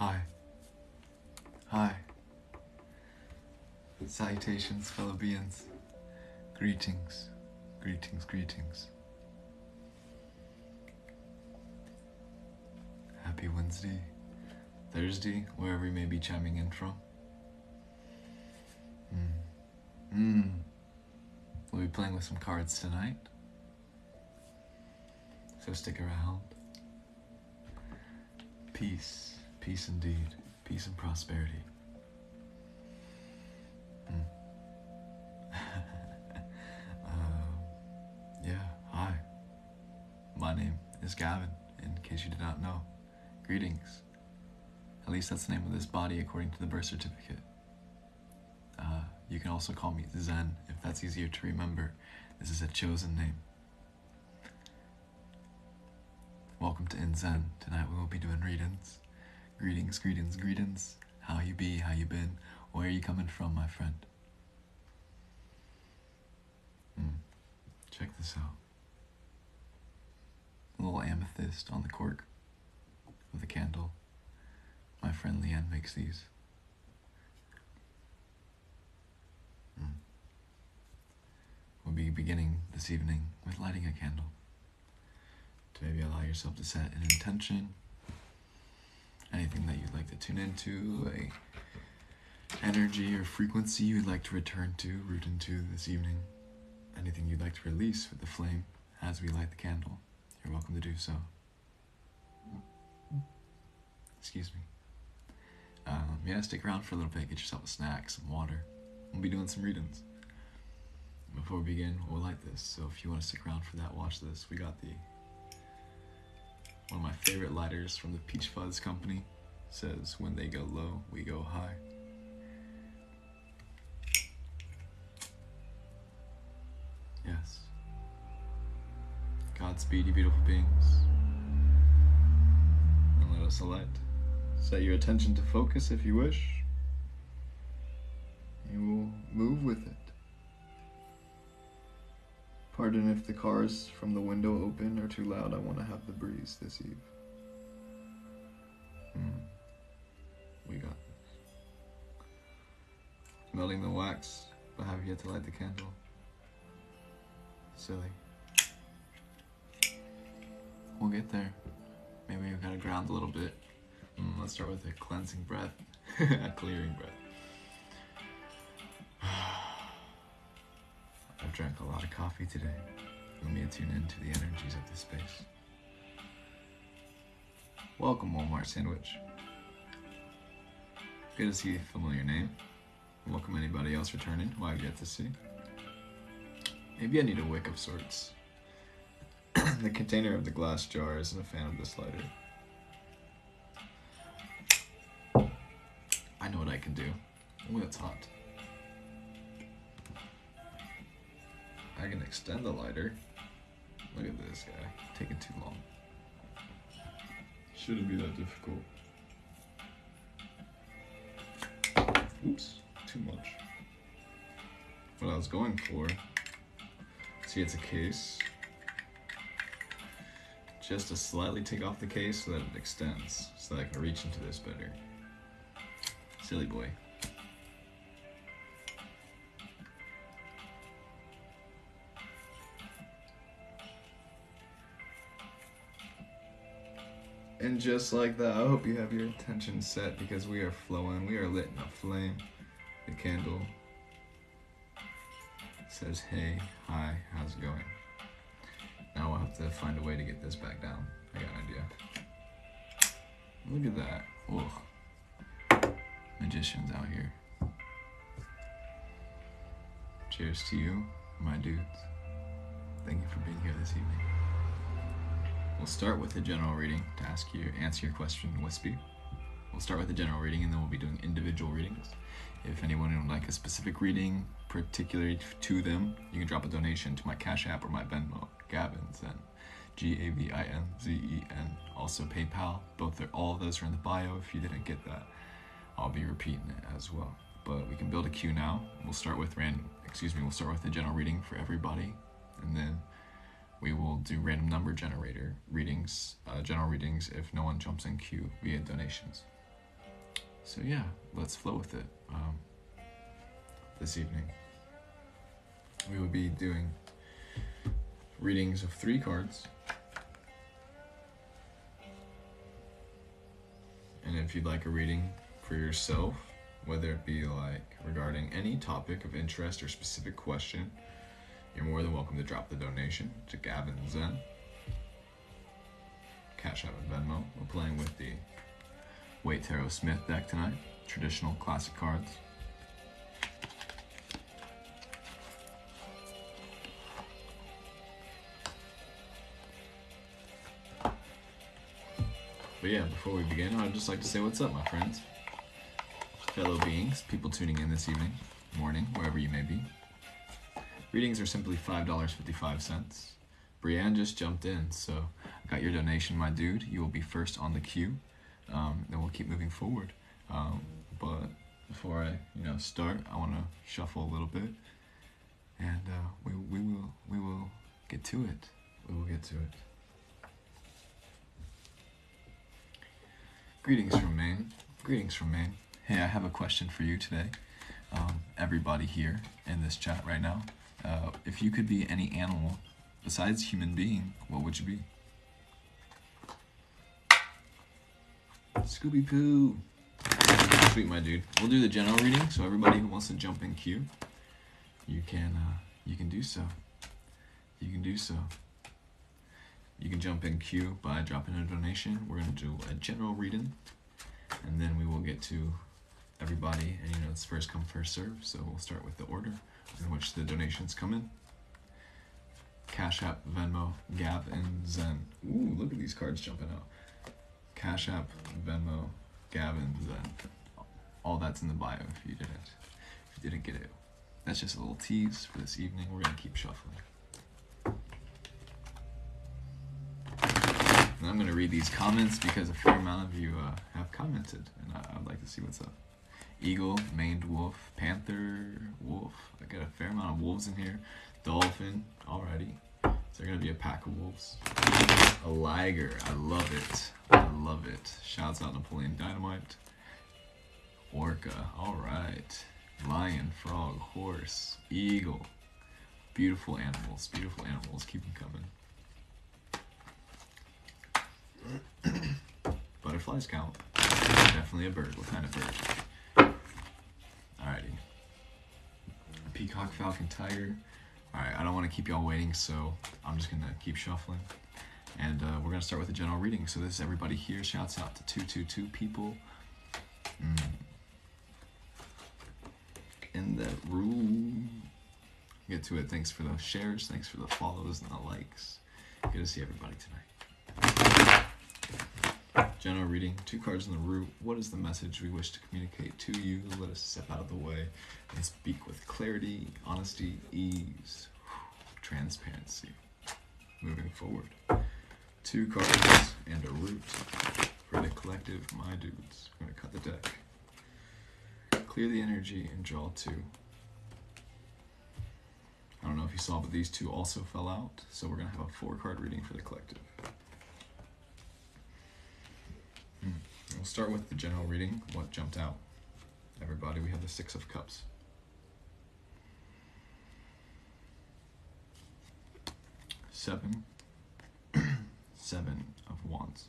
Hi. Hi. Salutations, fellow beings. Greetings. Greetings, greetings. Happy Wednesday, Thursday, wherever you may be chiming in from. Hmm. Hmm. We'll be playing with some cards tonight. So stick around. Peace. Peace indeed. Peace and prosperity. Um, yeah, hi. My name is Gavin, in case you did not know. Greetings. At least that's the name of this body according to the birth certificate. Uh, you can also call me Zen if that's easier to remember. This is a chosen name. Welcome to In Zen. Tonight we will be doing readings. Greetings, greetings, greetings. How you be? How you been? Where are you coming from, my friend? Hmm. Check this out. A little amethyst on the cork of the candle. My friend Leanne makes these. Hmm. We'll be beginning this evening with lighting a candle. To maybe allow yourself to set an intention, anything that you'd like to tune into, a energy or frequency you'd like to return to, root into this evening, anything you'd like to release with the flame as we light the candle, you're welcome to do so. Excuse me. Um, yeah, stick around for a little bit, get yourself a snack, some water. We'll be doing some readings. Before we begin, we'll light this. So if you want to stick around for that, watch this. We got the one of my favorite lighters from the Peach Fuzz company. Says when they go low, we go high. Yes. Godspeed, you beautiful beings. And let us alight. Set your attention to focus if you wish. You will move with it. Pardon if the cars from the window open are too loud. I want to have the breeze this eve. Hmm. We got this. Melting the wax, but have yet to light the candle. Silly. We'll get there. Maybe we gotta ground a little bit. Mm, let's start with a cleansing breath, a clearing breath. Drank a lot of coffee today. Let me tune into the energies of this space. Welcome, Walmart Sandwich. Good to see a familiar name. Welcome anybody else returning who I've yet to see. Maybe I need a wick of sorts. the container of the glass jar isn't a fan of this lighter. I know what I can do. Oh, that's hot. I can extend the lighter. Look at this guy, taking too long. Shouldn't be that difficult. Oops, too much. What I was going for, see it's a case. Just to slightly take off the case so that it extends, so that I can reach into this better. Silly boy. And just like that, I hope you have your attention set because we are flowing. We are lit in a flame. The candle says, hey, hi, how's it going? Now we'll have to find a way to get this back down. I got an idea. Look at that. Ugh. Magicians out here. Cheers to you, my dudes. Thank you for being here this evening. We'll start with a general reading to ask you answer your question, Wispy. We'll start with a general reading and then we'll be doing individual readings. If anyone would like a specific reading particularly to them, you can drop a donation to my Cash App or my Venmo, Gavin Zen, G A V I N Z E N. Also PayPal. Both are all of those are in the bio. If you didn't get that, I'll be repeating it as well. But we can build a queue now. We'll start with random. Excuse me. We'll start with a general reading for everybody, and then we will do random number generator readings, uh, general readings if no one jumps in queue via donations. so yeah, let's flow with it. Um, this evening, we will be doing readings of three cards. And if you'd like a reading for yourself, whether it be like regarding any topic of interest or specific question, you're more than welcome to drop the donation to Gavin Zen. Cash App and Venmo. We're playing with the Waite Tarot Smith deck tonight. Traditional classic cards. But yeah, before we begin, I'd just like to say what's up, my friends. Fellow beings, people tuning in this evening, morning, wherever you may be. Readings are simply $5.55. Brienne just jumped in, so I got your donation, my dude. You will be first on the queue. Um, then we'll keep moving forward. Um, but before I, you know, start, I want to shuffle a little bit, and uh, we we will we will get to it. We will get to it. Greetings from Maine. Greetings from Maine. Hey, I have a question for you today. Um, everybody here in this chat right now. Uh, if you could be any animal besides human being, what would you be? Scooby Poo. Sweet, my dude. We'll do the general reading, so everybody who wants to jump in queue, you can uh, you can do so. You can do so. You can jump in queue by dropping a donation. We're gonna do a general reading, and then we will get to everybody. And you know, it's first come first serve. So we'll start with the order in which the donations come in. Cash App, Venmo, Gavin Zen. Ooh, look at these cards jumping out. Cash App, Venmo, Gavin Zen. All that's in the bio if you didn't. If you didn't get it. That's just a little tease for this evening. We're gonna keep shuffling. And I'm gonna read these comments because a fair amount of you uh, have commented, and I- I'd like to see what's up. Eagle, maned wolf, panther, wolf. I got a fair amount of wolves in here. Dolphin, alrighty. Is there gonna be a pack of wolves? A liger, I love it. I love it. Shouts out Napoleon Dynamite. Orca, alright. Lion, frog, horse, eagle. Beautiful animals, beautiful animals. Keep them coming. Butterflies count. Definitely a bird. What kind of bird? Alrighty. Peacock, falcon, tiger. Alright, I don't want to keep y'all waiting, so I'm just gonna keep shuffling. And uh, we're gonna start with a general reading. So this is everybody here. Shouts out to 222 people. Mm. In the room. Get to it. Thanks for the shares. Thanks for the follows and the likes. Good to see everybody tonight. General reading, two cards in the root. What is the message we wish to communicate to you? Let us step out of the way and speak with clarity, honesty, ease, transparency. Moving forward. Two cards and a root for the collective, my dudes. I'm gonna cut the deck. Clear the energy and draw two. I don't know if you saw, but these two also fell out. So we're gonna have a four card reading for the collective. Hmm. We'll start with the general reading. What jumped out? Everybody, we have the Six of Cups. Seven. Seven of Wands.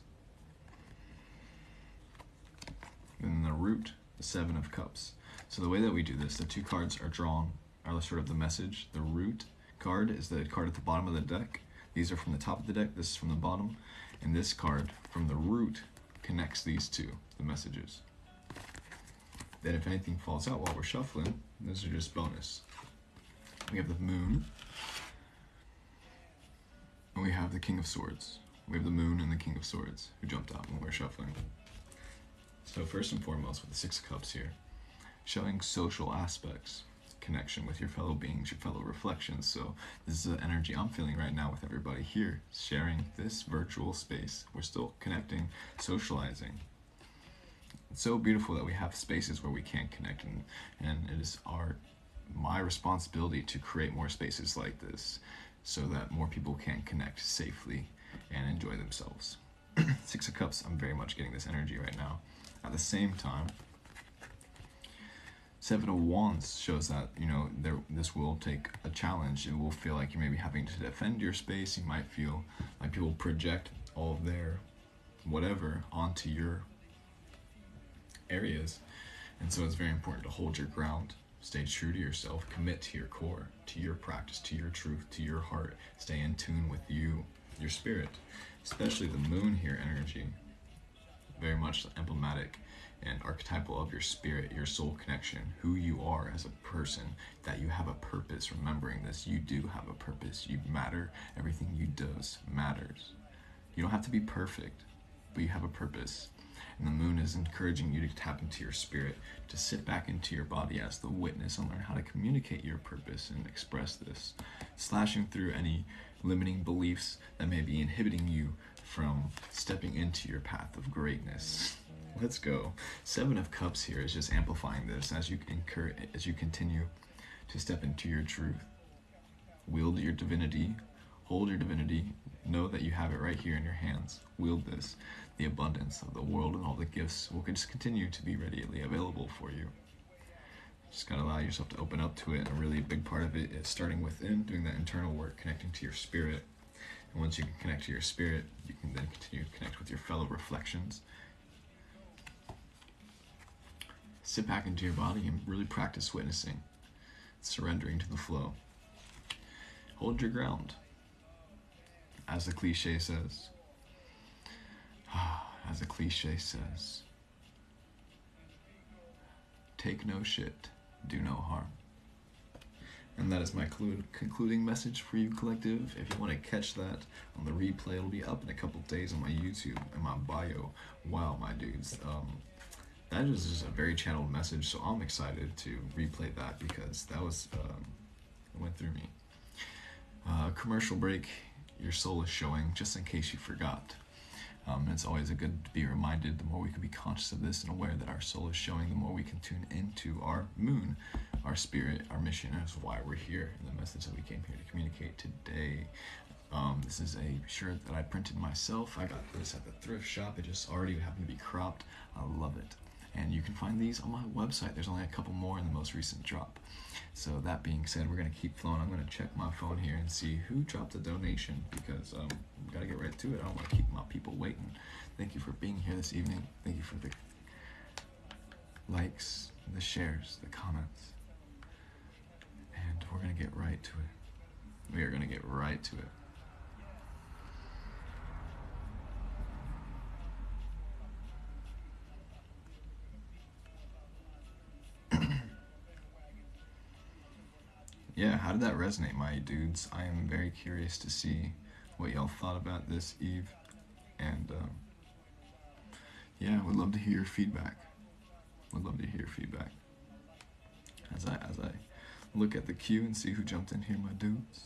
Then the root, the Seven of Cups. So the way that we do this, the two cards are drawn, are sort of the message. The root card is the card at the bottom of the deck. These are from the top of the deck, this is from the bottom. And this card from the root connects these two, the messages. Then if anything falls out while we're shuffling, those are just bonus. We have the moon. And we have the king of swords. We have the moon and the king of swords who jumped out when we were shuffling. So first and foremost with the six of cups here, showing social aspects, connection with your fellow beings, your fellow reflections. So this is the energy I'm feeling right now with everybody here, sharing this virtual space. We're still connecting, socializing. It's so beautiful that we have spaces where we can connect and, and it is our my responsibility to create more spaces like this so that more people can connect safely and enjoy themselves. Six of Cups, I'm very much getting this energy right now. At the same time, Seven of Wands shows that you know there this will take a challenge. It will feel like you may be having to defend your space. You might feel like people project all of their whatever onto your areas, and so it's very important to hold your ground, stay true to yourself, commit to your core, to your practice, to your truth, to your heart. Stay in tune with you, your spirit, especially the moon here energy. Very much emblematic and archetypal of your spirit, your soul connection, who you are as a person, that you have a purpose. Remembering this, you do have a purpose. You matter. Everything you does matters. You don't have to be perfect, but you have a purpose. And the moon is encouraging you to tap into your spirit, to sit back into your body as the witness and learn how to communicate your purpose and express this, slashing through any limiting beliefs that may be inhibiting you from stepping into your path of greatness. Let's go. Seven of Cups here is just amplifying this as you incur as you continue to step into your truth. Wield your divinity, hold your divinity, know that you have it right here in your hands. Wield this. The abundance of the world and all the gifts will just continue to be readily available for you. Just gotta allow yourself to open up to it. And A really big part of it is starting within, doing that internal work, connecting to your spirit. And once you can connect to your spirit, you can then continue to connect with your fellow reflections sit back into your body and really practice witnessing, surrendering to the flow. Hold your ground, as the cliche says. As the cliche says, take no shit, do no harm. And that is my concluding message for you, collective. If you want to catch that on the replay, it'll be up in a couple days on my YouTube and my bio. Wow, my dudes. Um, that is just a very channeled message, so I'm excited to replay that because that was um, went through me. Uh, commercial break. Your soul is showing, just in case you forgot. Um, it's always a good to be reminded. The more we can be conscious of this and aware that our soul is showing, the more we can tune into our moon, our spirit, our mission. That's why we're here, and the message that we came here to communicate today. Um, this is a shirt that I printed myself. I got this at the thrift shop. It just already happened to be cropped. I love it and you can find these on my website. There's only a couple more in the most recent drop. So that being said, we're gonna keep flowing. I'm gonna check my phone here and see who dropped a donation because um, we gotta get right to it. I don't want to keep my people waiting. Thank you for being here this evening. Thank you for the likes, the shares, the comments, and we're gonna get right to it. We are gonna get right to it. Yeah, how did that resonate, my dudes? I am very curious to see what y'all thought about this, Eve. And um, yeah, would love to hear your feedback. Would love to hear feedback. As I as I look at the queue and see who jumped in here, my dudes.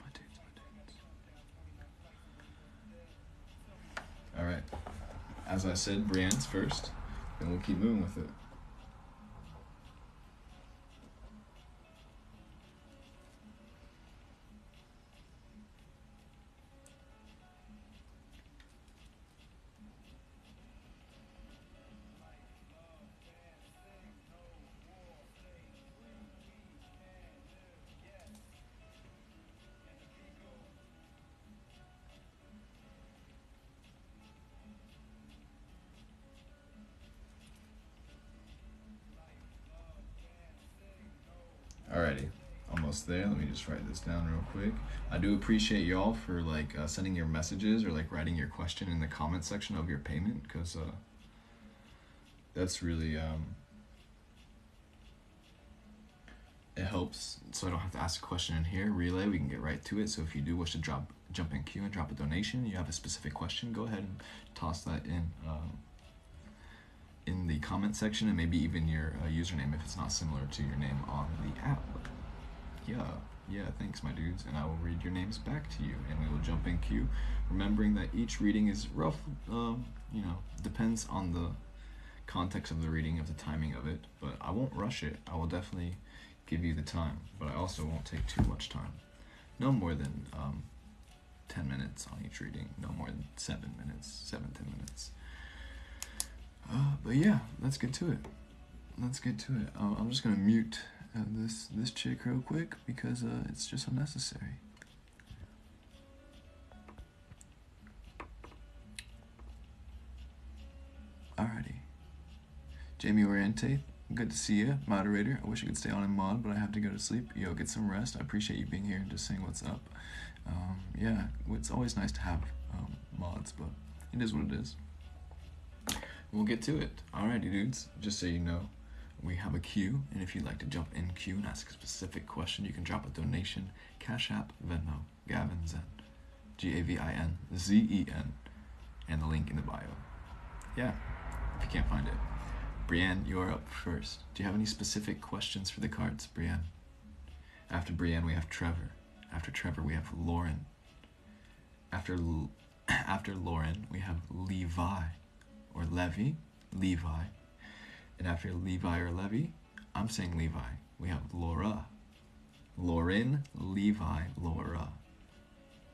My dudes, my dudes. All right. As I said, Brienne's first, and we'll keep moving with it. There. Let me just write this down real quick. I do appreciate y'all for like uh, sending your messages or like writing your question in the comment section of your payment because uh, that's really um, it helps so I don't have to ask a question in here. Relay, we can get right to it. So if you do wish to drop jump in queue and drop a donation, you have a specific question, go ahead and toss that in. Um, in the comment section and maybe even your uh, username if it's not similar to your name on the app. Yeah, yeah, thanks, my dudes, and I will read your names back to you, and we will jump in queue, remembering that each reading is rough, um, you know, depends on the context of the reading, of the timing of it, but I won't rush it. I will definitely give you the time, but I also won't take too much time. No more than um, 10 minutes on each reading, no more than 7 minutes, 7, 10 minutes. Uh, but yeah, let's get to it. let's get to it. Uh, I'm just gonna mute uh, this this chick real quick because uh, it's just unnecessary. Alrighty. Jamie Oriente, good to see you, moderator. I wish I could stay on and mod, but I have to go to sleep. Yo, get some rest. I appreciate you being here and just saying what's up. Um, yeah, it's always nice to have um, mods, but it is what it is. We'll get to it. Alrighty, dudes. Just so you know, we have a queue, and if you'd like to jump in queue and ask a specific question, you can drop a donation, Cash App, Venmo, Gavin Zen, G A V I N Z E N, and the link in the bio. Yeah, if you can't find it. Brienne, you're up first. Do you have any specific questions for the cards, Brienne? After Brienne, we have Trevor. After Trevor, we have Lauren. After L- after Lauren, we have Levi or Levy, Levi. And after Levi or Levi, I'm saying Levi. We have Laura. Lauren, Levi, Laura.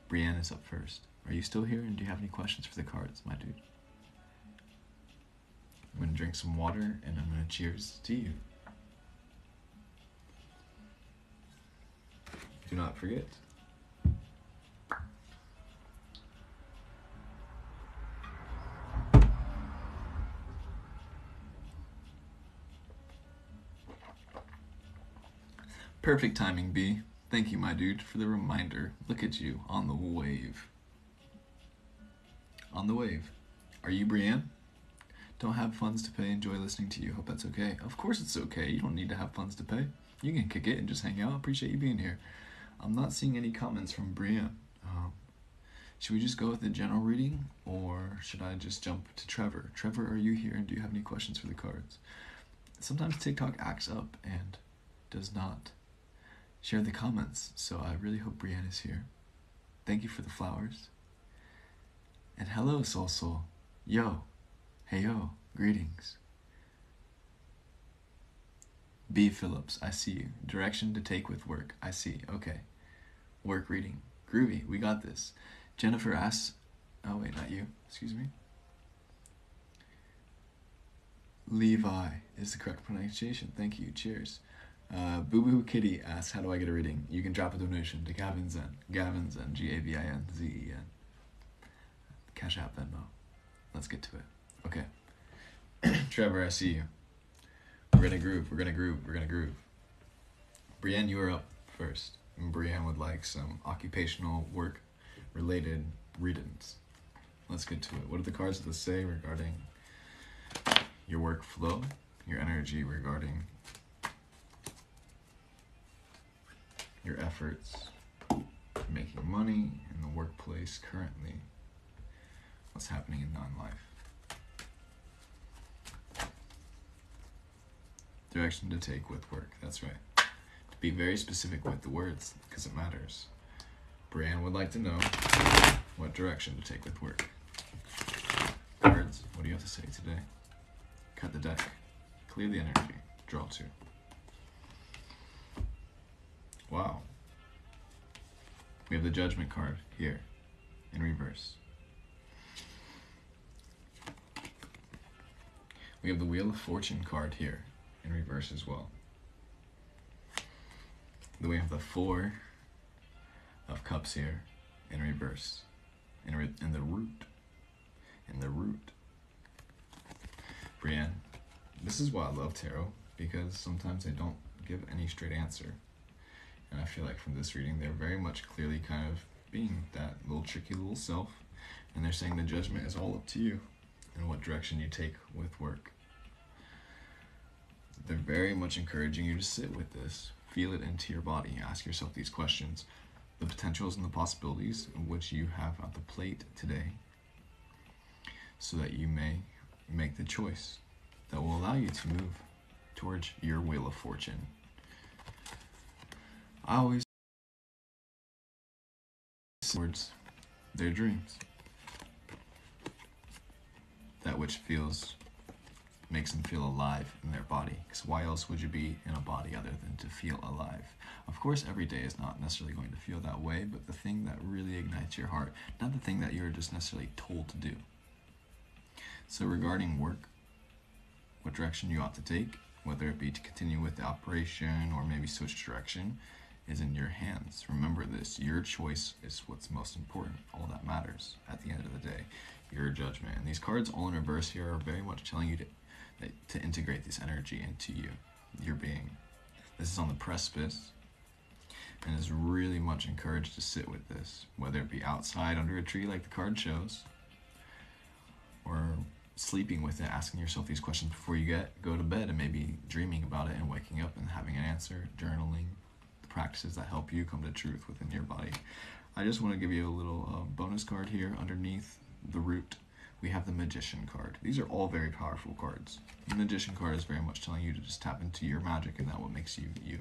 Brienne is up first. Are you still here? And do you have any questions for the cards, my dude? I'm gonna drink some water and I'm gonna cheers to you. Do not forget. Perfect timing, B. Thank you, my dude, for the reminder. Look at you on the wave. On the wave. Are you Brienne? Don't have funds to pay. Enjoy listening to you. Hope that's okay. Of course it's okay. You don't need to have funds to pay. You can kick it and just hang out. Appreciate you being here. I'm not seeing any comments from Brienne. Um, should we just go with the general reading, or should I just jump to Trevor? Trevor, are you here, and do you have any questions for the cards? Sometimes TikTok acts up and does not share the comments, so I really hope Brienne is here. Thank you for the flowers. And hello, Soul Soul. Yo. Hey yo. Greetings. B. Phillips, I see you. Direction to take with work. I see. Okay. Work reading. Groovy. We got this. Jennifer asks. Oh, wait, not you. Excuse me. Levi is the correct pronunciation. Thank you. Cheers. Uh, Boo Boo Kitty asks, How do I get a reading? You can drop a donation to Gavin Zen. Gavin Zen. G A V I N Z E N. Cash App Venmo. Let's get to it. Okay. Trevor, I see you. We're gonna groove. We're gonna groove. We're gonna groove. Brienne, you are up first. And Brienne would like some occupational work related readings. Let's get to it. What do the cards say regarding your workflow, your energy regarding your efforts making money in the workplace currently? What's happening in non life? direction to take with work. That's right. To be very specific with the words, because it matters. Brienne would like to know what direction to take with work. Cards, what do you have to say today? Cut the deck. Clear the energy. Draw two. Wow. We have the Judgment card here in reverse. We have the Wheel of Fortune card here in reverse as well. Then we have the Four of Cups here in reverse, in, re- in the root, in the root. Brienne, this is why I love tarot because sometimes they don't give any straight answer. And I feel like from this reading, they're very much clearly kind of being that little tricky little self. And they're saying the judgment is all up to you and what direction you take with work. They're very much encouraging you to sit with this, feel it into your body, ask yourself these questions, the potentials and the possibilities which you have at the plate today, so that you may make the choice that will allow you to move towards your wheel of fortune. I always towards their dreams. That which feels makes them feel alive in their body. Because why else would you be in a body other than to feel alive? Of course, every day is not necessarily going to feel that way, but the thing that really ignites your heart, not the thing that you're just necessarily told to do. So, regarding work, what direction you ought to take, whether it be to continue with the operation or maybe switch direction, is in your hands. Remember this your choice is what's most important. All that matters at the end of the day. Your judgment. And these cards, all in reverse here, are very much telling you to, to integrate this energy into you, your being. This is on the precipice and is really much encouraged to sit with this, whether it be outside under a tree like the card shows, or sleeping with it, asking yourself these questions before you get go to bed, and maybe dreaming about it and waking up and having an answer, journaling, practices that help you come to truth within your body. I just want to give you a little uh, bonus card here underneath the root. We have the Magician card. These are all very powerful cards. The Magician card is very much telling you to just tap into your magic and that what makes you you.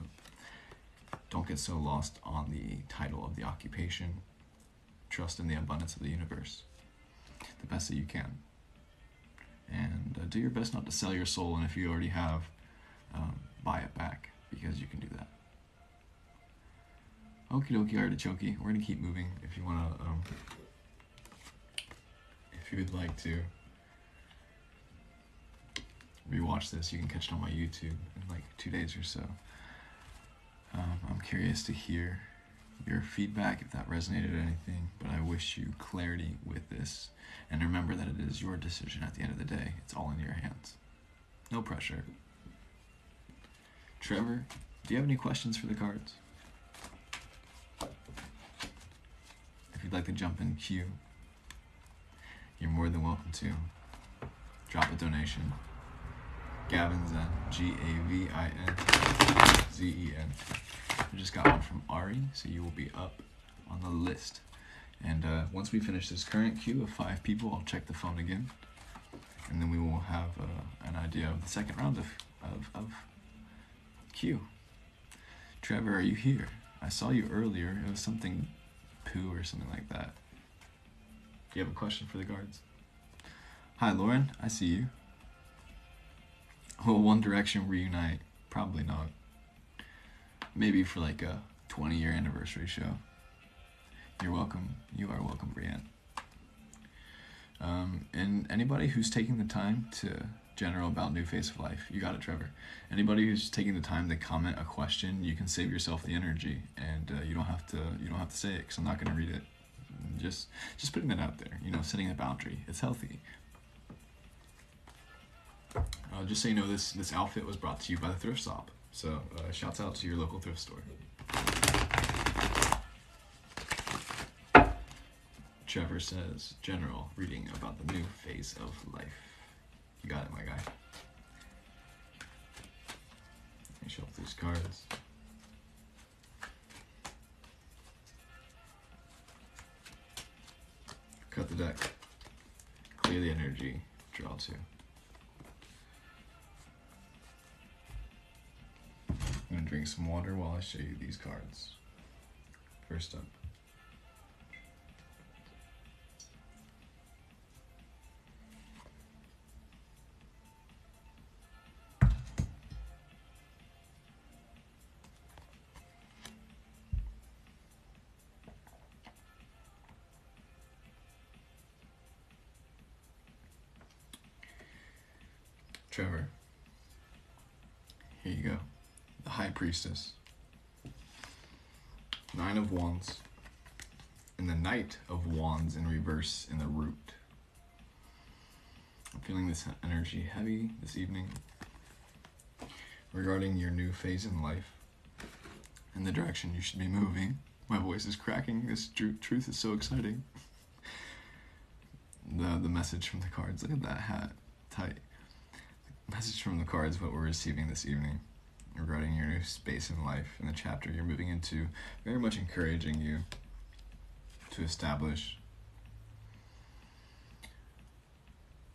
Don't get so lost on the title of the occupation. Trust in the abundance of the universe the best that you can. And uh, do your best not to sell your soul, and if you already have, um, buy it back because you can do that. Okie dokie artichoke. We're gonna keep moving. If you wanna, um, if you would like to rewatch this, you can catch it on my YouTube in like two days or so. Um, I'm curious to hear your feedback if that resonated or anything, but I wish you clarity with this. And remember that it is your decision at the end of the day. It's all in your hands. No pressure. Trevor, do you have any questions for the cards? You'd like to jump in queue, you're more than welcome to. Drop a donation. Gavin Zen, G A V I N Z E N. I just got one from Ari, so you will be up on the list. And uh, once we finish this current queue of five people, I'll check the phone again. And then we will have uh, an idea of the second round of, of, of queue. Trevor, are you here? I saw you earlier. It was something poo or something like that. Do you have a question for the guards? Hi, Lauren. I see you. Will One Direction reunite? Probably not. Maybe for like a 20 year anniversary show. You're welcome. You are welcome, Brienne. Um, and anybody who's taking the time to general about New Face of Life, you got it, Trevor. Anybody who's taking the time to comment a question, you can save yourself the energy, and uh, you don't have to. You don't have to say it because I'm not going to read it. Just, just putting that out there. You know, setting a boundary. It's healthy. Uh, just so you know, this this outfit was brought to you by the thrift shop. So, uh, shouts out to your local thrift store. Trevor says, general reading about the new phase of life. You got it, my guy. Let me shuffle these cards. Cut the deck. Clear the energy. Draw two. I'm gonna drink some water while I show you these cards. First up. Trevor. Here you go. The High Priestess. Nine of Wands. And the Knight of Wands in reverse in the root. I'm feeling this energy heavy this evening regarding your new phase in life and the direction you should be moving. My voice is cracking. This tr- truth is so exciting. the the message from the cards. Look at that hat. Tight message from the cards what we're receiving this evening regarding your new space in life and the chapter. You're moving into very much encouraging you to establish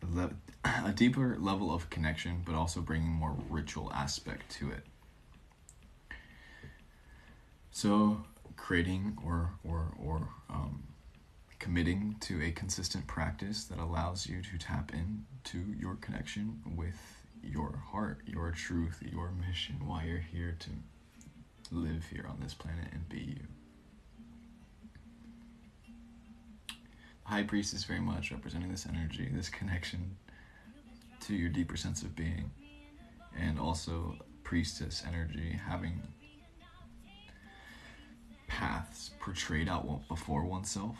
a, deeper level of connection but also bringing more ritual aspect to it. So creating or or or um, committing to a consistent practice that allows you to tap into your connection with your heart, your truth, your mission, why you're here to live here on this planet and be you. The High Priestess very much representing this energy, this connection to your deeper sense of being. and also priestess energy having paths portrayed out before oneself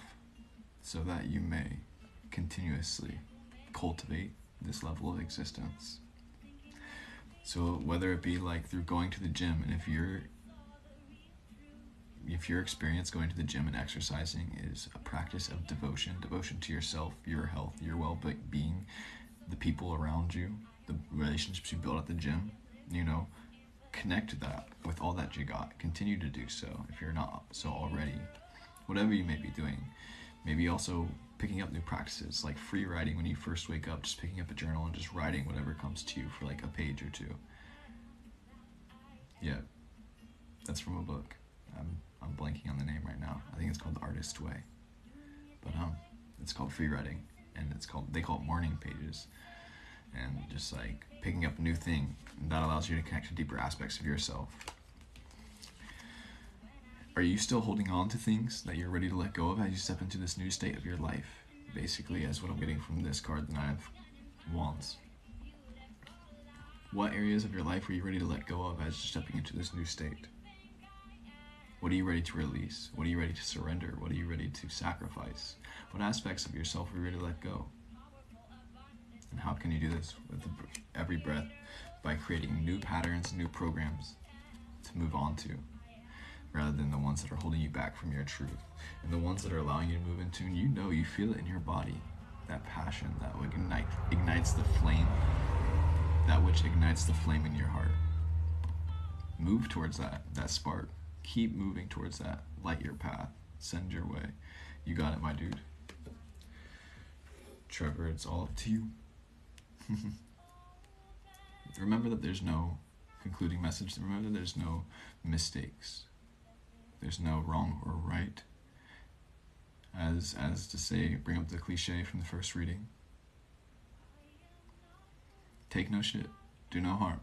so that you may continuously cultivate this level of existence. So whether it be like through going to the gym and if you're if your experience going to the gym and exercising is a practice of devotion, devotion to yourself, your health, your well-being, the people around you, the relationships you build at the gym, you know, connect that with all that you got. Continue to do so if you're not so already. Whatever you may be doing, maybe also picking up new practices like free writing when you first wake up, just picking up a journal and just writing whatever comes to you for like a page or two. Yeah, that's from a book. I'm I'm blanking on the name right now. I think it's called The Artist Way, but um, it's called free writing, and it's called they call it morning pages, and just like picking up a new thing that allows you to connect to deeper aspects of yourself. Are you still holding on to things that you're ready to let go of as you step into this new state of your life? Basically, as what I'm getting from this card, the Nine of Wands. What areas of your life are you ready to let go of as you're stepping into this new state? What are you ready to release? What are you ready to surrender? What are you ready to sacrifice? What aspects of yourself are you ready to let go? And how can you do this with every breath? By creating new patterns, new programs to move on to, rather than the ones that are holding you back from your truth. And the ones that are allowing you to move into, and you know, you feel it in your body, that passion that would ignite, ignites the flame, that which ignites the flame in your heart. Move towards that, that spark. Keep moving towards that. Light your path. Send your way. You got it, my dude. Trevor, it's all up to you. Remember that there's no concluding message. Remember that there's no mistakes. There's no wrong or right. As as to say, bring up the cliche from the first reading. Take no shit. Do no harm.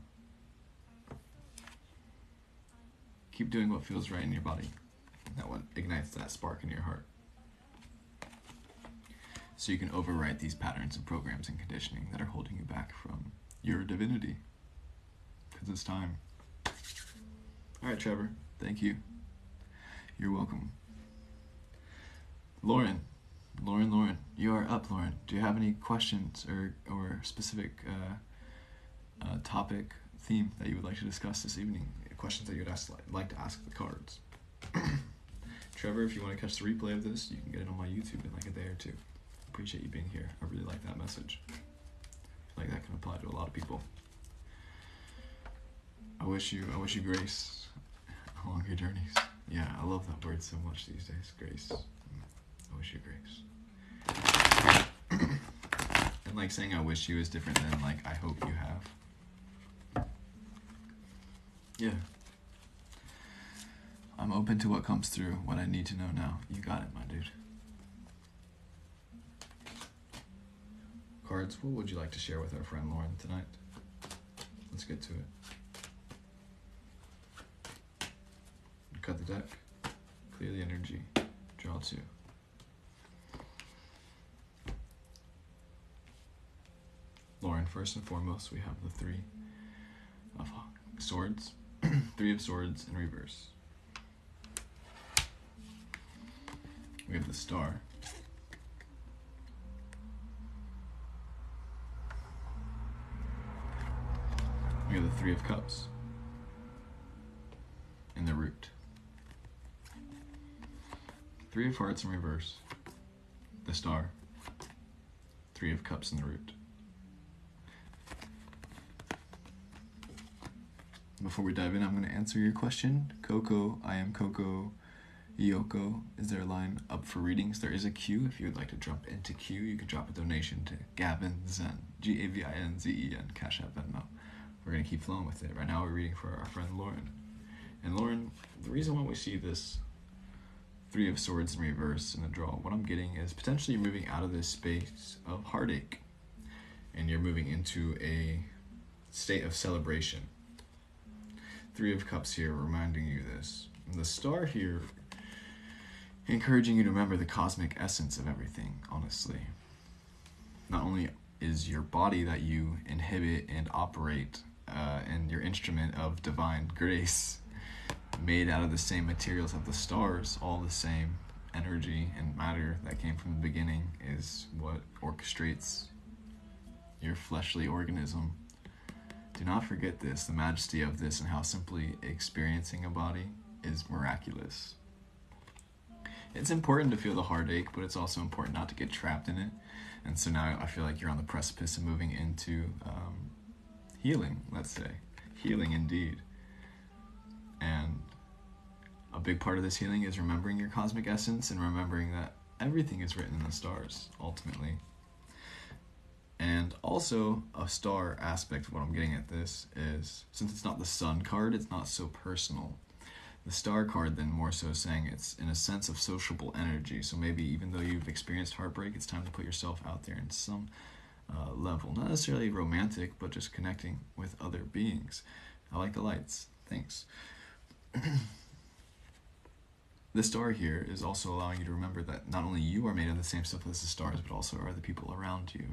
Keep doing what feels right in your body. That one ignites that spark in your heart. So you can overwrite these patterns and programs and conditioning that are holding you back from your divinity. Because it's time. All right, Trevor. Thank you. You're welcome. Lauren. Lauren, Lauren. You are up, Lauren. Do you have any questions or, or specific uh, uh, topic, theme that you would like to discuss this evening? questions that you'd ask, like to ask the cards. Trevor, if you want to catch the replay of this, you can get it on my YouTube in like a day or two. Appreciate you being here. I really like that message. Like that can apply to a lot of people. I wish you I wish you grace along your journeys. Yeah, I love that word so much these days. Grace. I wish you grace. and like saying I wish you is different than like I hope you have. Yeah. I'm open to what comes through, what I need to know now. You got it, my dude. Cards, what would you like to share with our friend Lauren tonight? Let's get to it. Cut the deck, clear the energy, draw two. Lauren, first and foremost, we have the three of swords. Three of Swords in reverse. We have the Star. We have the Three of Cups. Three of Hearts in reverse. The Star. Three of Cups in the Root. Before we dive in, I'm going to answer your question. Coco, I am Coco. Yoko, is there a line up for readings? There is a queue. If you would like to drop into queue, you can drop a donation to Gavin Zen, G A V I N Z E N, Cash App Venmo. We're going to keep flowing with it. Right now, we're reading for our friend Lauren. And Lauren, the reason why we see this Three of Swords in reverse in the draw, what I'm getting is potentially you're moving out of this space of heartache and you're moving into a state of celebration Three of Cups here reminding you this. And the star here encouraging you to remember the cosmic essence of everything, honestly. Not only is your body that you inhibit and operate uh, and your instrument of divine grace, made out of the same materials of the stars, all the same energy and matter that came from the beginning, is what orchestrates your fleshly organism. Do not forget this, the majesty of this, and how simply experiencing a body is miraculous. It's important to feel the heartache, but it's also important not to get trapped in it. And so now I feel like you're on the precipice of moving into um, healing, let's say. Healing indeed. And a big part of this healing is remembering your cosmic essence and remembering that everything is written in the stars, ultimately. And also, a star aspect of what I'm getting at this is since it's not the sun card, it's not so personal. The star card, then, more so saying it's in a sense of sociable energy. So maybe even though you've experienced heartbreak, it's time to put yourself out there in some uh, level. Not necessarily romantic, but just connecting with other beings. I like the lights. Thanks. the star here is also allowing you to remember that not only you are made of the same stuff as the stars, but also are the people around you.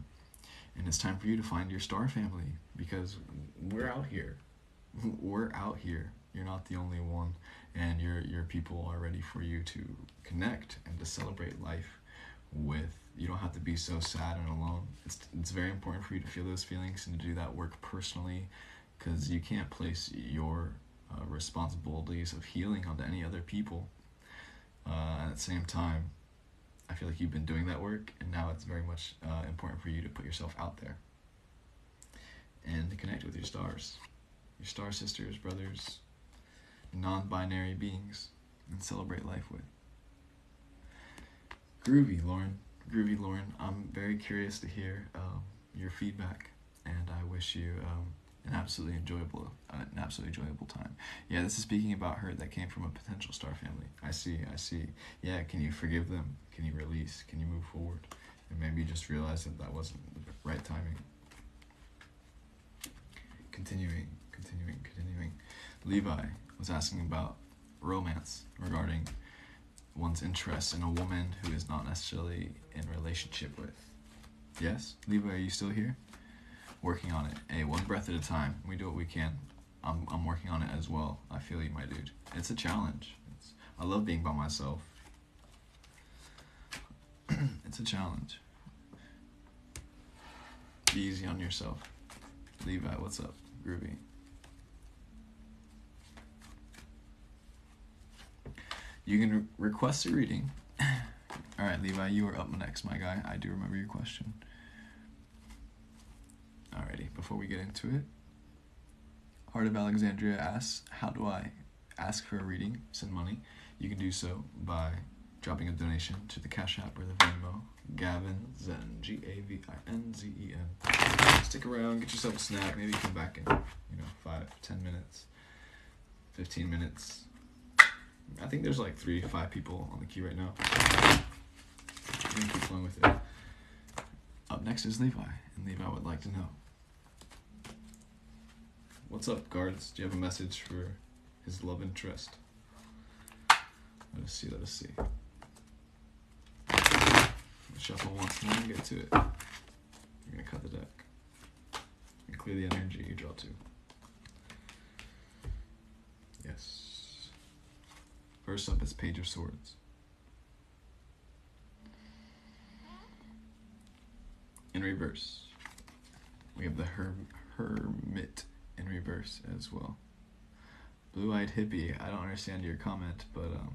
And it's time for you to find your star family because we're out here. We're out here. You're not the only one, and your your people are ready for you to connect and to celebrate life with. You don't have to be so sad and alone. It's it's very important for you to feel those feelings and to do that work personally, because you can't place your uh, responsibilities of healing onto any other people. Uh, at the same time, I feel like you've been doing that work, and now it's very much uh, important for you to put yourself out there and to connect with your stars, your star sisters, brothers, non binary beings, and celebrate life with. Groovy, Lauren. Groovy, Lauren. I'm very curious to hear um, your feedback, and I wish you um, an absolutely enjoyable, an absolutely enjoyable time. Yeah, this is speaking about her that came from a potential star family. I see, I see. Yeah, can you forgive them? Can you release? Can you move forward? And maybe just realize that that wasn't the right timing. Continuing, continuing, continuing. Levi was asking about romance regarding one's interest in a woman who is not necessarily in relationship with. Yes, Levi, are you still here? Working on it. Hey, one breath at a time. We do what we can. I'm I'm working on it as well. I feel you, my dude. It's a challenge. It's, I love being by myself. it's a challenge. Be easy on yourself. Levi, what's up? Groovy. You can re- request a reading. All right, Levi, you are up next, my guy. I do remember your question. Alrighty, before we get into it, Heart of Alexandria asks, How do I ask for a reading, send money? You can do so by dropping a donation to the Cash App or the Venmo. Gavin Zen, G A V I N Z E N. Stick around, get yourself a snack. Maybe come back in, you know, five, ten minutes, fifteen minutes. I think there's like three, five people on the queue right now. Keep flowing with it. Up next is Levi, and Levi would like to know. What's up, guards? Do you have a message for his love interest? Let us see, let us see. Shuffle once then get to it. You're gonna cut the deck. You clear the energy, you draw two. Yes. First up is Page of Swords. In reverse, we have the Her- Hermit in reverse as well. Blue eyed hippie, I don't understand your comment, but um.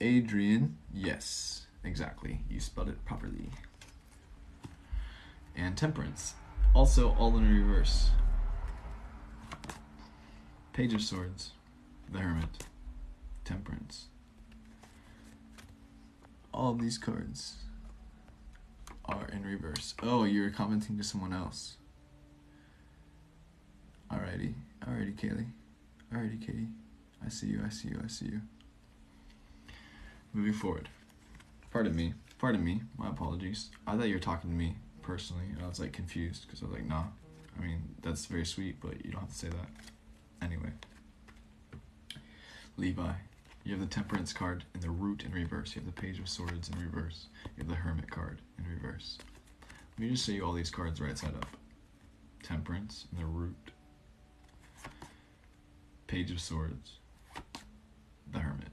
Adrian, yes, exactly. You spelled it properly. And Temperance, also all in reverse. Page of Swords, the Hermit, Temperance. All of these cards are in reverse. Oh, you're commenting to someone else. Alrighty, alrighty, Kaylee. Alrighty, Katie. I see you, I see you, I see you. Moving forward. Pardon me, pardon me, my apologies. I thought you were talking to me personally, and I was like confused because I was like, nah. I mean, that's very sweet, but you don't have to say that. Anyway. Levi, you have the Temperance card in the root in reverse. You have the Page of Swords in reverse. You have the Hermit card in reverse. Let me just show you all these cards right side up. Temperance and the Root. Page of Swords. The Hermit.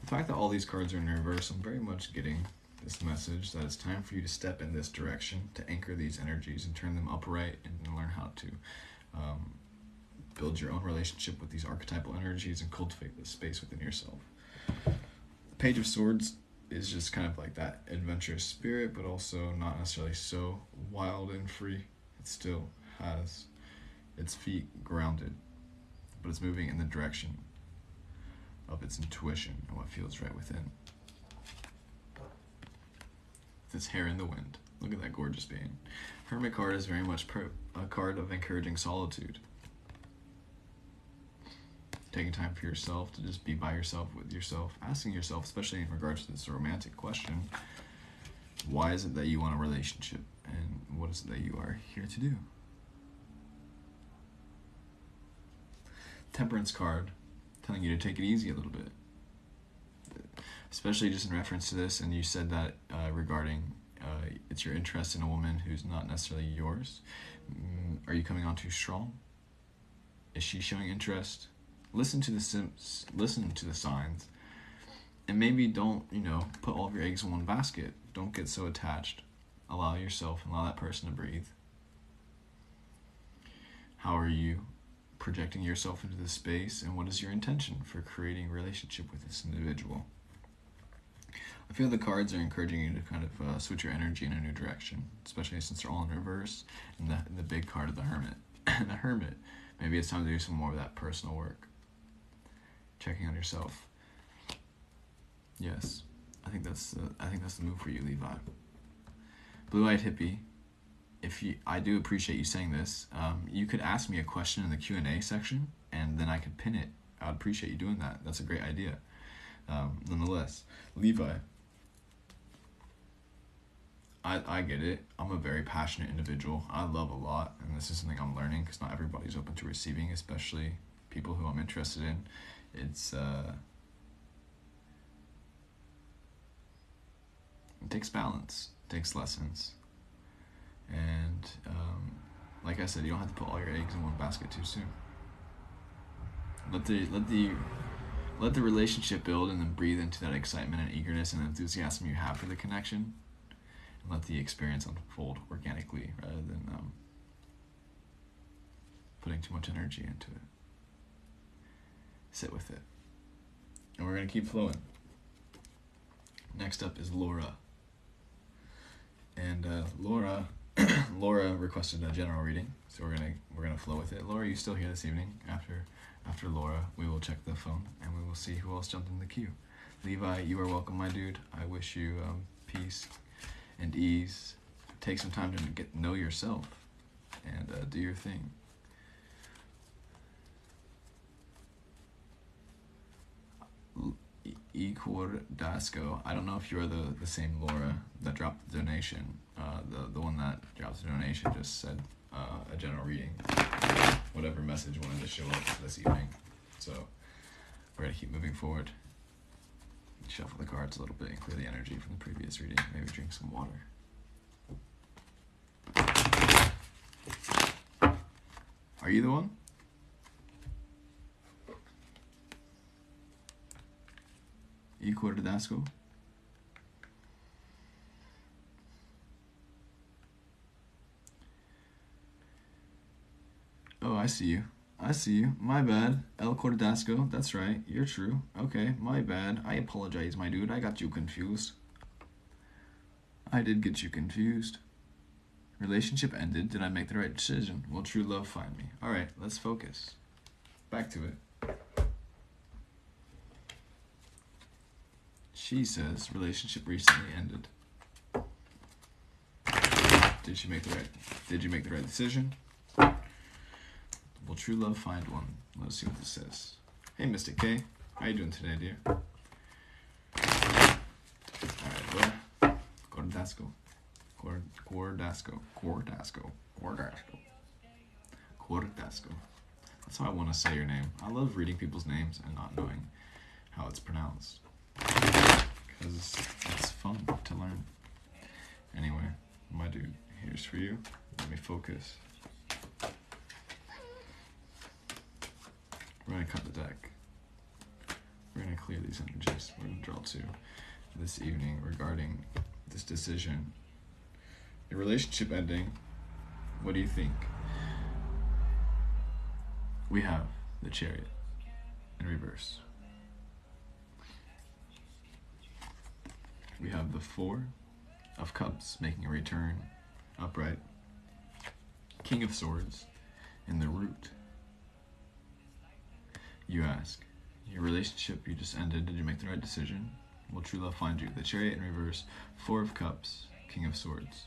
The fact that all these cards are in reverse, I'm very much getting this message that it's time for you to step in this direction to anchor these energies and turn them upright and learn how to um, build your own relationship with these archetypal energies and cultivate this space within yourself. The Page of Swords is just kind of like that adventurous spirit, but also not necessarily so wild and free. It still has its feet grounded, but it's moving in the direction of its intuition and what feels right within. This hair in the wind. Look at that gorgeous being. Hermit card is very much a card of encouraging solitude. Taking time for yourself to just be by yourself with yourself, asking yourself, especially in regards to this romantic question, why is it that you want a relationship and what is it that you are here to do? Temperance card telling you to take it easy a little bit. Especially just in reference to this, and you said that uh, regarding uh, it's your interest in a woman who's not necessarily yours. Mm, are you coming on too strong? Is she showing interest? Listen to the sims, listen to the signs, and maybe don't you know put all of your eggs in one basket. Don't get so attached. Allow yourself and allow that person to breathe. How are you projecting yourself into this space, and what is your intention for creating a relationship with this individual? I feel the cards are encouraging you to kind of uh, switch your energy in a new direction, especially since they're all in reverse. And the, the big card of the Hermit. the Hermit, maybe it's time to do some more of that personal work. Checking on yourself. Yes, I think that's the, I think that's the move for you, Levi. Blue-eyed hippie. If you, I do appreciate you saying this. Um, you could ask me a question in the Q and A section, and then I could pin it. I'd appreciate you doing that. That's a great idea. Um, nonetheless, Levi, I, I get it. I'm a very passionate individual. I love a lot, and this is something I'm learning because not everybody's open to receiving, especially people who I'm interested in. It's uh, it takes balance, it takes lessons, and um, like I said, you don't have to put all your eggs in one basket too soon. Let the let the let the relationship build and then breathe into that excitement and eagerness and enthusiasm you have for the connection and let the experience unfold organically rather than um, putting too much energy into it. Sit with it. And we're going to keep flowing. Next up is Laura. And uh, Laura Laura requested a general reading, so we're gonna we're gonna flow with it. Laura, you still here this evening? After after Laura, we will check the phone and we will see who else jumped in the queue. Levi, you are welcome, my dude. I wish you um, peace and ease. Take some time to get know yourself and uh, do your thing. Ecor Dasco. I don't know if you're the, the same Laura that dropped the donation. Uh, the, the one that dropped the donation just said uh, a general reading. Whatever message wanted to show up this evening. So we're going to keep moving forward. Shuffle the cards a little bit and clear the energy from the previous reading. Maybe drink some water. Are you the one? E Cordadasco? Oh, I see you. I see you. My bad. El Cordasco. That's right. You're true. Okay, my bad. I apologize, my dude. I got you confused. I did get you confused. Relationship ended. Did I make the right decision? Will true love find me? Alright, let's focus. Back to it. She says relationship recently ended. Did she make the right did you make the right decision? Will true love find one? Let's see what this says. Hey Mystic K, how you doing today, dear? Alright, well, Cordasco. Cord Cordasco. Cordasco. Cordasco. Cordasco. That's how I want to say your name. I love reading people's names and not knowing how it's pronounced. Because it's fun to learn. Anyway, my dude, Here's for you. Let me focus. We're gonna cut the deck. We're gonna clear these energies. We're gonna draw two this evening regarding this decision. Your relationship ending. What do you think? We have the chariot in reverse. We have the four of cups making a return upright. King of swords in the root. You ask, your relationship you just ended, did you make the right decision? Will true love find you? The chariot in reverse, four of cups, king of swords.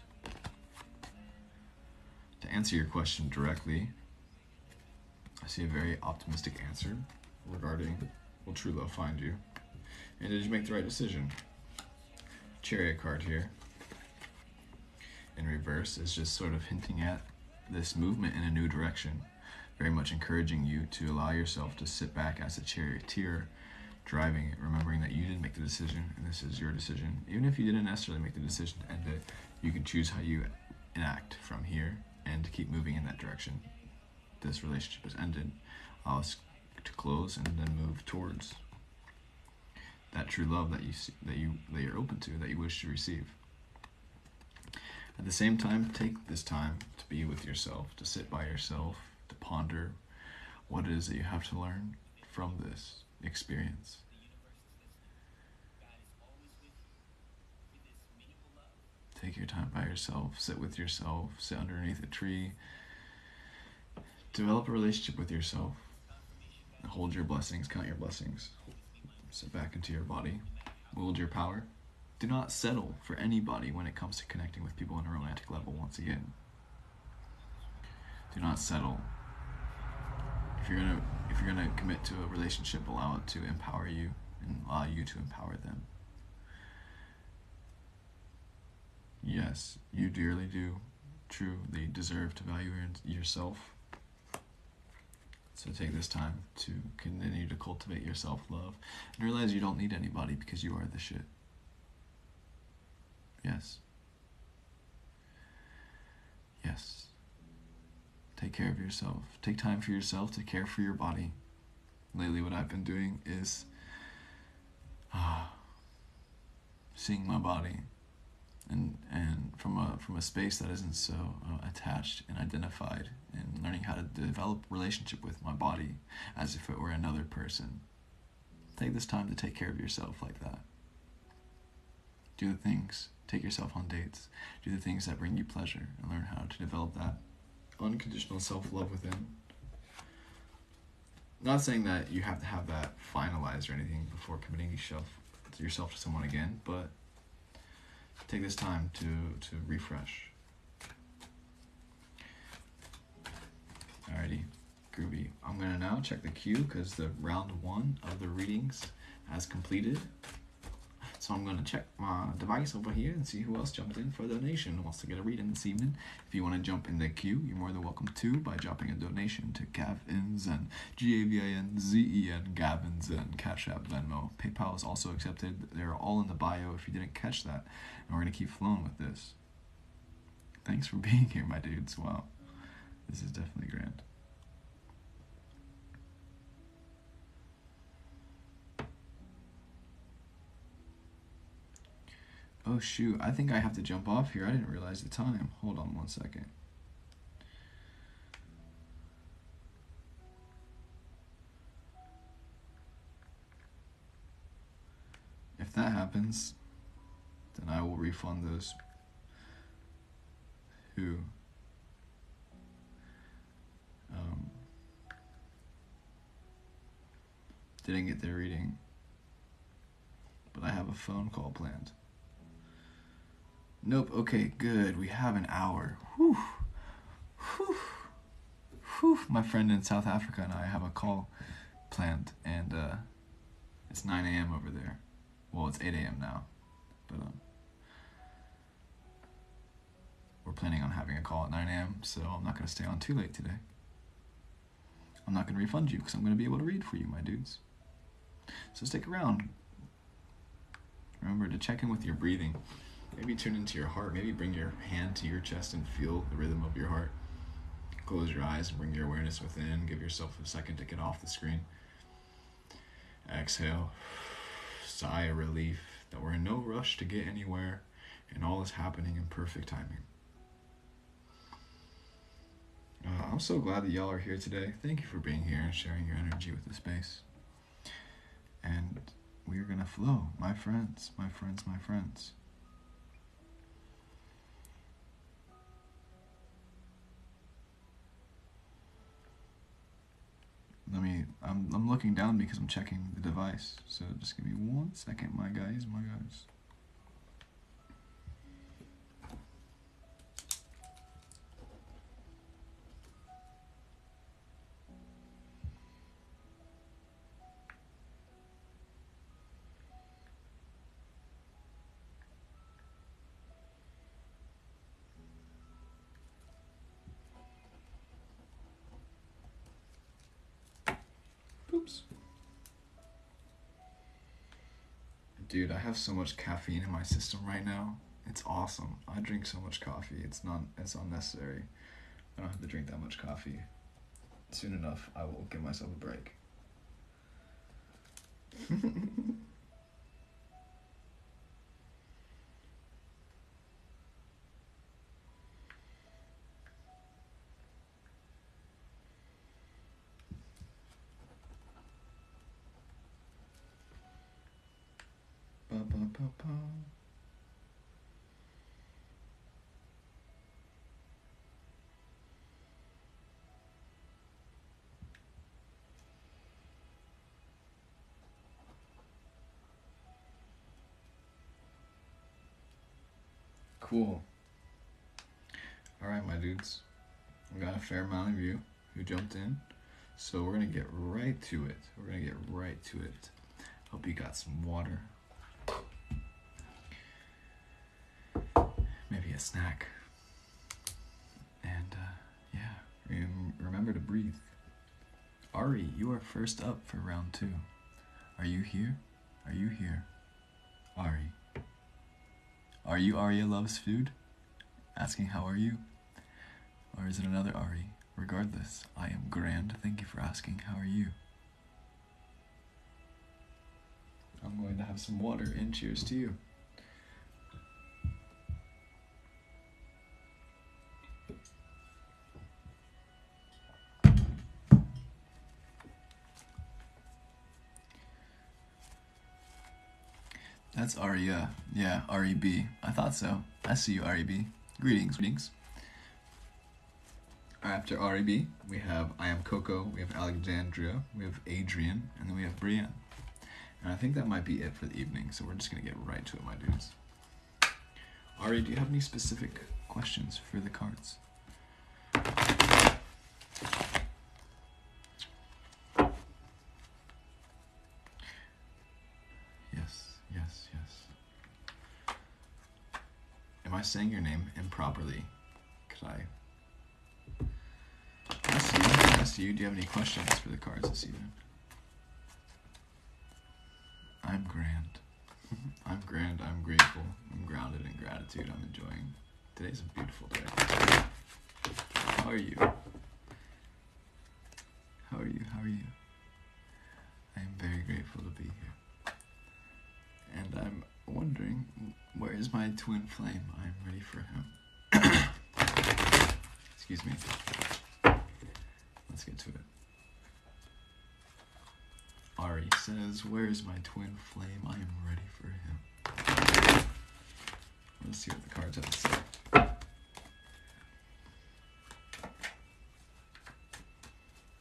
To answer your question directly, I see a very optimistic answer regarding will true love find you? And did you make the right decision? Chariot card here in reverse is just sort of hinting at this movement in a new direction, very much encouraging you to allow yourself to sit back as a charioteer driving it, remembering that you didn't make the decision and this is your decision. Even if you didn't necessarily make the decision to end it, you can choose how you enact from here and to keep moving in that direction. This relationship has ended. I'll to close and then move towards that true love that you see, that you that you're open to, that you wish to receive. At the same time, take this time to be with yourself, to sit by yourself, ponder what it is that you have to learn from this experience. Take your time by yourself, sit with yourself, sit underneath a tree. Develop a relationship with yourself. Hold your blessings, count your blessings. Sit back into your body, wield your power. Do not settle for anybody when it comes to connecting with people on a romantic level once again. Do not settle. If you're gonna if you're gonna commit to a relationship, allow it to empower you and allow you to empower them. Yes, you dearly do truly deserve to value yourself. So take this time to continue to cultivate your self love and realize you don't need anybody because you are the shit. Yes. Yes. Take care of yourself. Take time for yourself to care for your body. Lately, what I've been doing is uh, seeing my body and and from a from a space that isn't so uh, attached and identified and learning how to develop relationship with my body as if it were another person. Take this time to take care of yourself like that. Do the things. Take yourself on dates. Do the things that bring you pleasure and learn how to develop that unconditional self-love within not saying that you have to have that finalized or anything before committing yourself yourself to someone again but take this time to to refresh. Alrighty, groovy. I'm gonna now check the queue because the round one of the readings has completed. So I'm gonna check my device over here and see who else jumped in for a donation wants to get a read in this evening. If you want to jump in the queue, you're more than welcome to by dropping a donation to Gavin Zen, G A V I N Z E N, Gavin Zen, Cash App, Venmo. PayPal is also accepted. They're all in the bio if you didn't catch that. And we're gonna keep flowing with this. Thanks for being here, my dudes. Wow, this is definitely grand. Oh shoot, I think I have to jump off here. I didn't realize the time. Hold on one second. If that happens, then I will refund those who um, didn't get their reading. But I have a phone call planned. Nope. Okay, good. We have an hour. Whew. Whew. Whew. My friend in South Africa and I have a call planned, and uh, it's 9 a.m. over there. Well, it's 8 a.m. now, but um, we're planning on having a call at 9 a.m., so I'm not going to stay on too late today. I'm not going to refund you because I'm going to be able to read for you, my dudes. So stick around. Remember to check in with your breathing Maybe tune into your heart. Maybe bring your hand to your chest and feel the rhythm of your heart. Close your eyes and bring your awareness within. Give yourself a second to get off the screen. Exhale. Sigh of relief that we're in no rush to get anywhere and all is happening in perfect timing. Uh, I'm so glad that y'all are here today. Thank you for being here and sharing your energy with the space. And we are going to flow, my friends, my friends, my friends. Let me, I'm, I'm looking down because I'm checking the device. So just give me one second, my guys, my guys. Have so much caffeine in my system right now. It's awesome. I drink so much coffee. It's not it's unnecessary. I don't have to drink that much coffee. Soon enough, I will give myself a break. Cool. All right, my dudes. We got a fair amount of you who jumped in. So we're going to get right to it. We're going to get right to it. Hope you got some water. Maybe a snack. And uh, yeah, rem- remember to breathe. Ari, you are first up for round two. Are you here? Are you here? Ari. Are you Arya loves food? Asking how are you? Or is it another Ari? Regardless, I am grand. Thank you for asking how are you? I'm going to have some water and cheers to you. That's Aria. Uh, yeah, R-E-B. I thought so. I see you, R-E-B. Greetings, greetings. After R-E-B, we have I am Coco, we have Alexandria, we have Adrian, and then we have Brienne. And I think that might be it for the evening, so we're just gonna get right to it, my dudes. Ari, do you have any specific questions for the cards? Saying your name improperly? Could I? I see you. See you. Do you have any questions for the cards this evening? I'm grand. I'm grand. I'm grateful. I'm grounded in gratitude. I'm enjoying. Today's a beautiful day. How are you? How are you? How are you? I am very grateful to be here. And I'm wondering, where is my twin flame? Ready for him. Excuse me. Let's get to it. Ari says, Where is my twin flame? I am ready for him. Let's see what the cards have to say.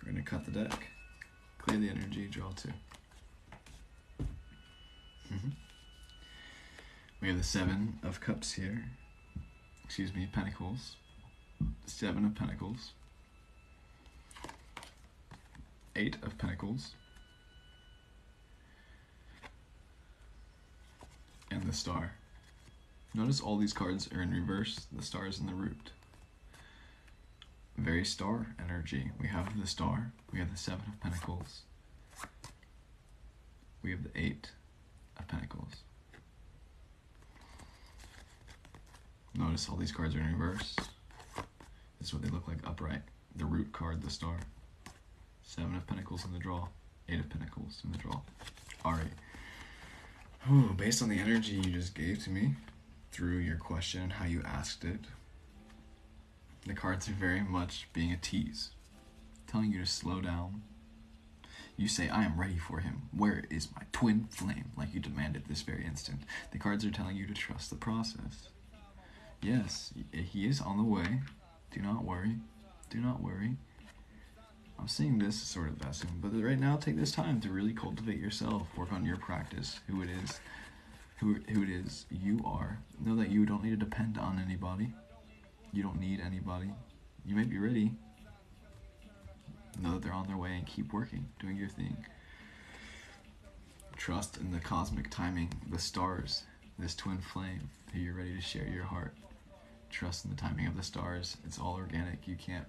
We're going to cut the deck, clear the energy, draw two. Mhm. We have the Seven of Cups here. Excuse me, Pentacles. Seven of Pentacles. Eight of Pentacles. And the Star. Notice all these cards are in reverse, the star is in the root. Very star energy. We have the Star, we have the Seven of Pentacles, we have the Eight of Pentacles. Notice all these cards are in reverse. This is what they look like upright. The root card, the star. Seven of Pentacles in the draw. Eight of Pentacles in the draw. Alright. Ooh, based on the energy you just gave to me through your question and how you asked it, the cards are very much being a tease, telling you to slow down. You say, I am ready for him. Where is my twin flame? Like you demanded this very instant. The cards are telling you to trust the process. Yes, he is on the way. Do not worry. Do not worry. I'm seeing this sort of him, but right now take this time to really cultivate yourself, work on your practice, who it is, who, who it is you are. Know that you don't need to depend on anybody. You don't need anybody. You may be ready. Know that they're on their way and keep working, doing your thing. Trust in the cosmic timing, the stars, this twin flame, who you're ready to share your heart. Trust in the timing of the stars. It's all organic. You can't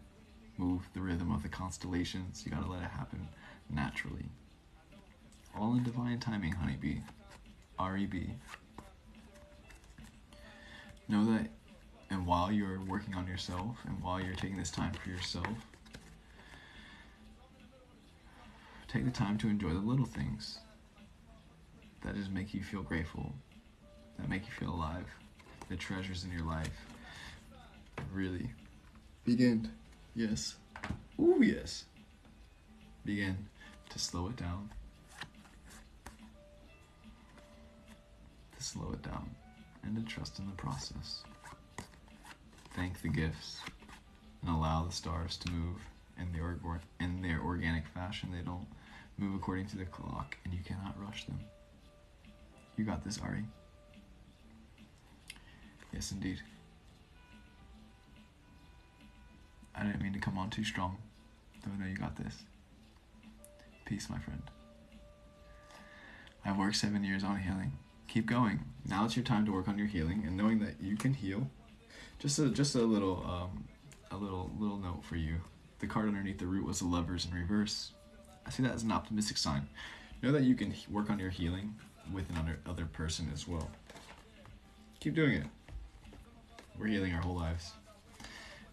move the rhythm of the constellations. You gotta let it happen naturally. All in divine timing, honeybee. R-E-B. Know that, and while you're working on yourself, and while you're taking this time for yourself, take the time to enjoy the little things that just make you feel grateful, that make you feel alive, the treasures in your life. Really begin, yes, ooh yes, begin to slow it down, to slow it down, and to trust in the process. Thank the gifts and allow the stars to move in their, in their organic fashion. They don't move according to the clock, and you cannot rush them. You got this, Ari. Yes, indeed. I didn't mean to come on too strong, though I know you got this. Peace, my friend. I've worked seven years on healing. Keep going. Now it's your time to work on your healing, and knowing that you can heal. Just a just a little um, a little little note for you. The card underneath the root was the lovers in reverse. I see that as an optimistic sign. Know that you can work on your healing with another other person as well. Keep doing it. We're healing our whole lives.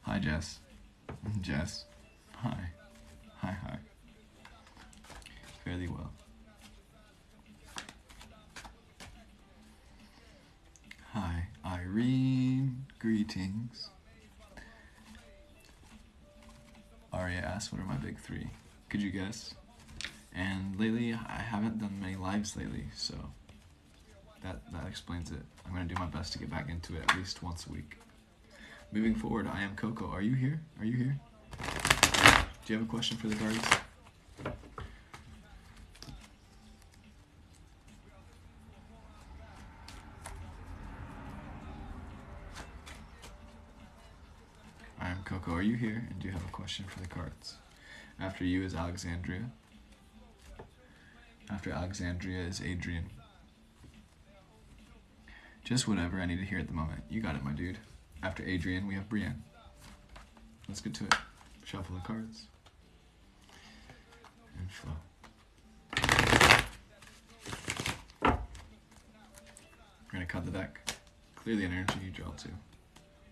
Hi, Jess. Jess. Hi. Hi, hi. Fairly well. Hi, Irene. Greetings. Aria asked, What are my big three? Could you guess? And lately, I haven't done many lives lately, so that, that explains it. I'm going to do my best to get back into it at least once a week. Moving forward, I am Coco. Are you here? Are you here? Do you have a question for the cards? I am Coco. Are you here? And do you have a question for the cards? After you is Alexandria. After Alexandria is Adrian. Just whatever I need to hear at the moment. You got it, my dude. After Adrian, we have Brienne. Let's get to it. Shuffle the cards. And flow. We're two cut the deck. Clear the energy you draw to.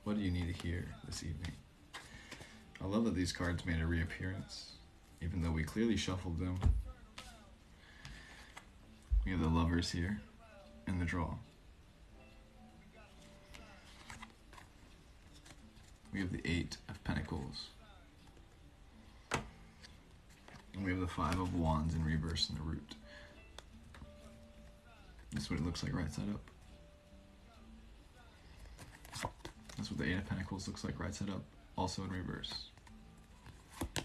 What do you need to hear this evening? I love that these cards made a reappearance, even though we clearly shuffled them. We have the lovers here and the draw. We have the Eight of Pentacles. And we have the Five of Wands in reverse in the root. This is what it looks like right side up. That's what the Eight of Pentacles looks like right side up, also in reverse. And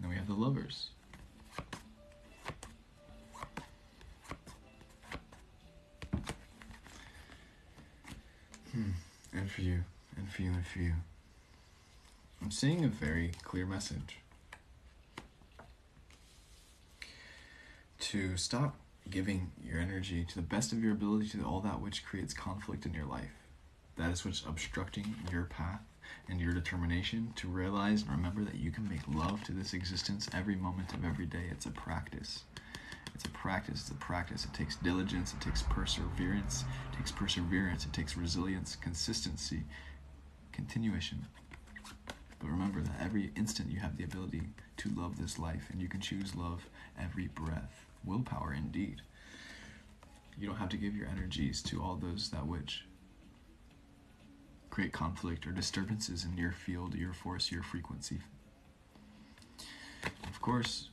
then we have the Lovers. Hmm. And for you, and for you, and for you. I'm seeing a very clear message. To stop giving your energy to the best of your ability to all that which creates conflict in your life. That is what's obstructing your path and your determination to realize and remember that you can make love to this existence every moment of every day. It's a practice. It's a practice. It's a practice. It takes diligence. It takes perseverance. It takes perseverance. It takes resilience, consistency, continuation. But remember that every instant you have the ability to love this life, and you can choose love every breath. Willpower, indeed. You don't have to give your energies to all those that which create conflict or disturbances in your field, your force, your frequency. Of course,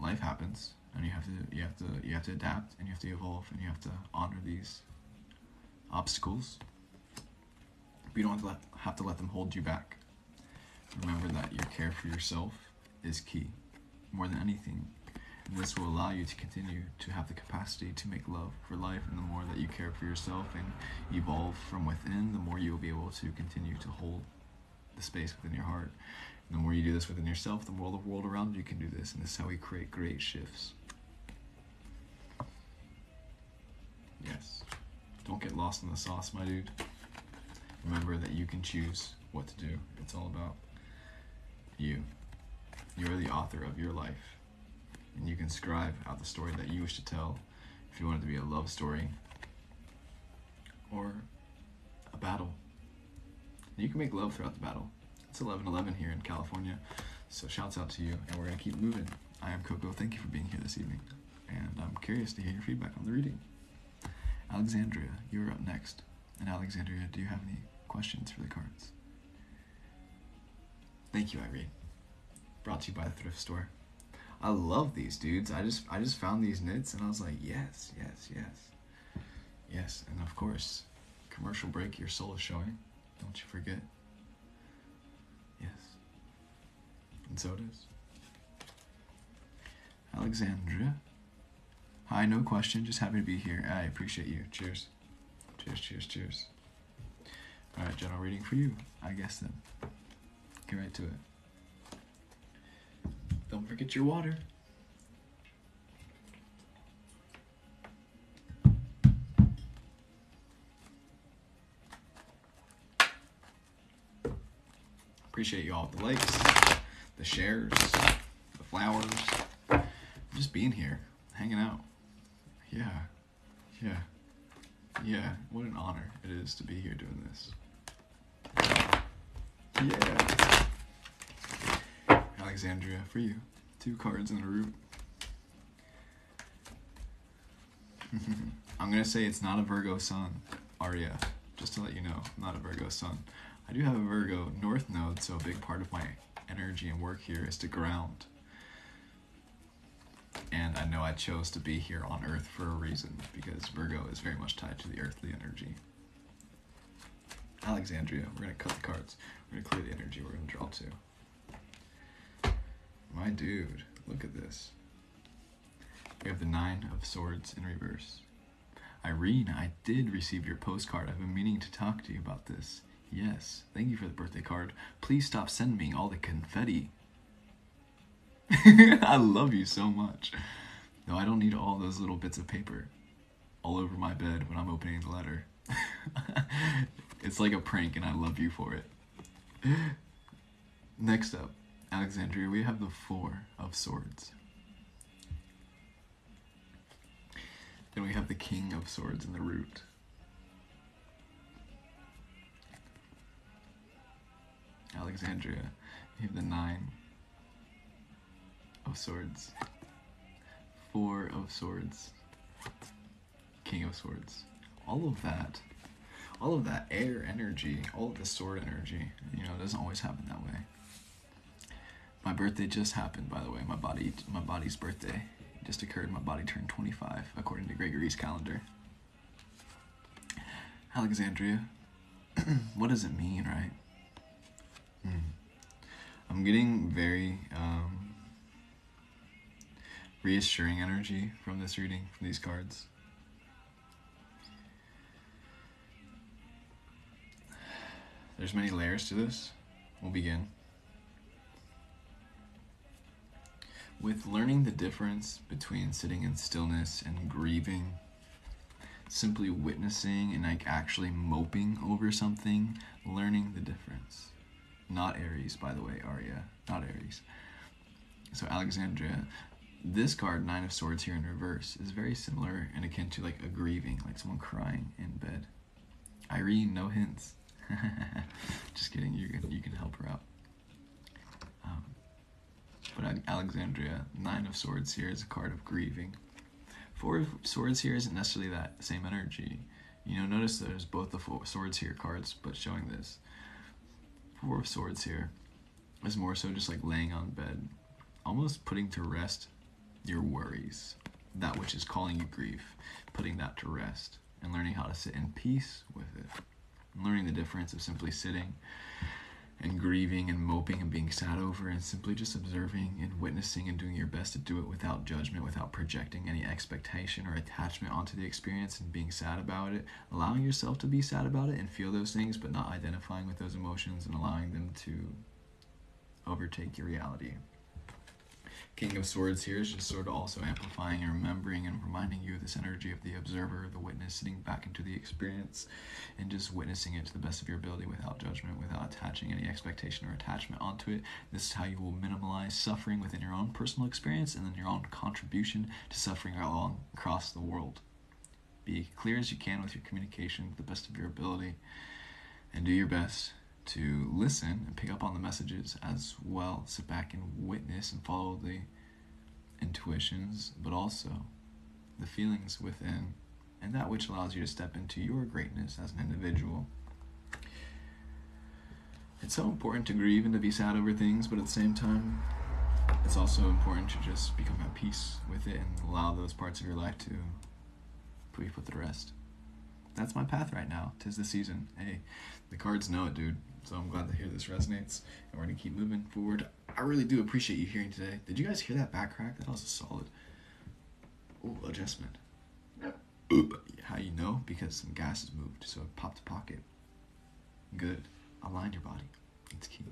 life happens, and you have to you have to you have to adapt, and you have to evolve, and you have to honor these obstacles. But you don't have to let, have to let them hold you back. Remember that your care for yourself is key, more than anything. And this will allow you to continue to have the capacity to make love for life. And the more that you care for yourself and evolve from within, the more you will be able to continue to hold the space within your heart. And the more you do this within yourself, the more the world around you can do this. And this is how we create great shifts. Yes. Don't get lost in the sauce, my dude. Remember that you can choose what to do. It's all about you. You're the author of your life. And you can scribe out the story that you wish to tell if you want it to be a love story or a battle. You can make love throughout the battle. It's 11:11 here in California, so shouts out to you, and we're gonna keep moving. I am Coco. Thank you for being here this evening, and I'm curious to hear your feedback on the reading. Alexandria, you're up next. And Alexandria, do you have any questions for the cards? Thank you, Irene. Brought to you by the thrift store. I love these dudes. I just I just found these knits and I was like, yes, yes, yes. Yes, and of course, commercial break, your soul is showing. Don't you forget. Yes. And so it is. Alexandria. Hi, no question. Just happy to be here. I appreciate you. Cheers. Cheers, cheers, cheers. Alright, general reading for you, I guess then. Get right to it. Don't forget your water. Appreciate you all the likes, the shares, the flowers, just being here, hanging out. Yeah, yeah, yeah. What an honor it is to be here doing this. Yeah. Alexandria, for you. Two cards in a root. I'm gonna say it's not a Virgo sun, Aria. Just to let you know, I'm not a Virgo sun. I do have a Virgo North node, so a big part of my energy and work here is to ground. And I know I chose to be here on Earth for a reason, because Virgo is very much tied to the earthly energy. Alexandria, we're gonna cut the cards. We're gonna clear the energy, we're gonna draw two. My dude, look at this. We have the Nine of Swords in reverse. Irene, I did receive your postcard. I've been meaning to talk to you about this. Yes, thank you for the birthday card. Please stop sending me all the confetti. I love you so much. No, I don't need all those little bits of paper all over my bed when I'm opening the letter. it's like a prank, and I love you for it. Next up, Alexandria, we have the Four of Swords. Then we have the King of Swords in the root. Alexandria, we have the Nine of Swords, Four of Swords, King of Swords. All of that, all of that air energy, all of the sword energy, you know, it doesn't always happen that way. My birthday just happened, by the way. My body, my body's birthday just occurred. My body turned 25, according to Gregory's calendar. Alexandria, what does it mean, right? Mm. I'm getting very um, reassuring energy from this reading, from these cards. There's many layers to this. We'll begin. With learning the difference between sitting in stillness and grieving, simply witnessing and like actually moping over something, learning the difference. Not Aries, by the way, Arya. Not Aries. So Alexandria, this card, Nine of Swords here in reverse, is very similar and akin to like a grieving, like someone crying in bed. Irene, no hints. Just kidding. You can you can help her out. But Alexandria, Nine of Swords here is a card of grieving. Four of Swords here isn't necessarily that same energy. You know, notice there's both the four Swords here cards, but showing this. Four of Swords here is more so just like laying on bed, almost putting to rest your worries, that which is calling you grief, putting that to rest, and learning how to sit in peace with it. And Learning the difference of simply sitting and grieving and moping and being sad over and simply just observing and witnessing and doing your best to do it without judgment, without projecting any expectation or attachment onto the experience and being sad about it, allowing yourself to be sad about it and feel those things, but not identifying with those emotions and allowing them to overtake your reality. King of Swords here is just sort of also amplifying and remembering and reminding you of this energy of the observer, the witness, sitting back into the experience and just witnessing it to the best of your ability without judgment, without attaching any expectation or attachment onto it. This is how you will minimize suffering within your own personal experience and then your own contribution to suffering along across the world. Be clear as you can with your communication to the best of your ability and do your best to listen and pick up on the messages as well. Sit back and witness and follow the intuitions, but also the feelings within, and that which allows you to step into your greatness as an individual. It's so important to grieve and to be sad over things, but at the same time, it's also important to just become at peace with it and allow those parts of your life to be put to rest. That's my path right now. Tis the season. Hey, the cards know it, dude. So I'm glad to hear this resonates, and we're gonna keep moving forward. I really do appreciate you hearing today. Did you guys hear that back crack? That was a solid. Oh, adjustment. How you know? Because some gas has moved, so it popped a pocket. Good. Align your body. It's key.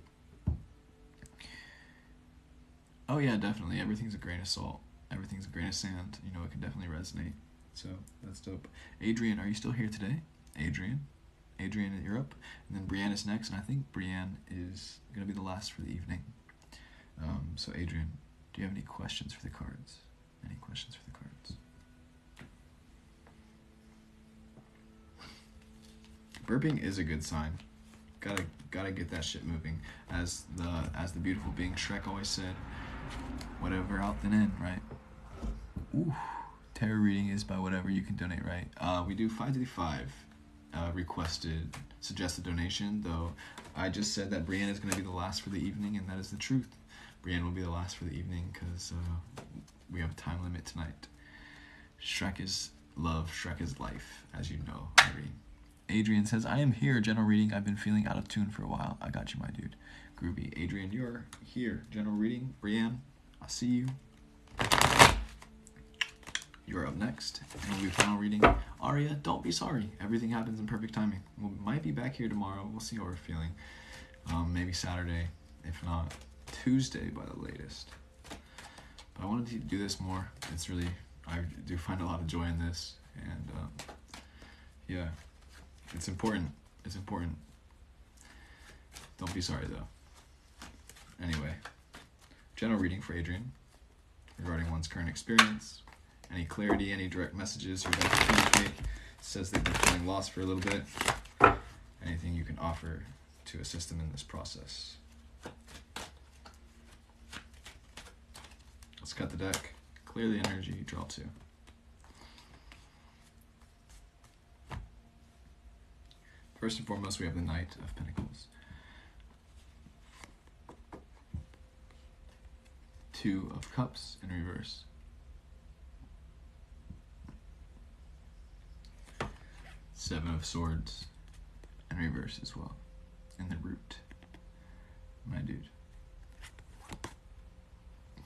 Oh yeah, definitely. Everything's a grain of salt. Everything's a grain of sand. You know, it can definitely resonate. So that's dope. Adrian, are you still here today? Adrian? Adrian in Europe, and then Brienne is next, and I think Brienne is going to be the last for the evening. Um, so, Adrian, do you have any questions for the cards? Any questions for the cards? Burping is a good sign. Gotta gotta get that shit moving. As the as the beautiful being Shrek always said, whatever out then in, right? Ooh, tarot reading is by whatever you can donate, right? Uh, we do five to five uh, requested suggested donation, though I just said that Brienne is going to be the last for the evening, and that is the truth. Brienne will be the last for the evening because uh, we have a time limit tonight. Shrek is love, Shrek is life, as you know, Irene. Adrian says, I am here, general reading. I've been feeling out of tune for a while. I got you, my dude. Groovy. Adrian, you're here. General reading. Brienne, I'll see you. You're up next, and we'll be final reading. Aria, don't be sorry. Everything happens in perfect timing. We might be back here tomorrow. We'll see how we're feeling. Um, maybe Saturday, if not Tuesday by the latest. But I wanted to do this more. It's really, I do find a lot of joy in this, and um, yeah, it's important. It's important. Don't be sorry though. Anyway, general reading for Adrian regarding one's current experience, any clarity, any direct messages you'd like to communicate. says they've been feeling lost for a little bit. Anything you can offer to assist them in this process. Let's cut the deck. Clear the energy, draw two. First and foremost, we have the Knight of Pentacles. Two of Cups in reverse. Seven of Swords in reverse as well. And the root. My dude.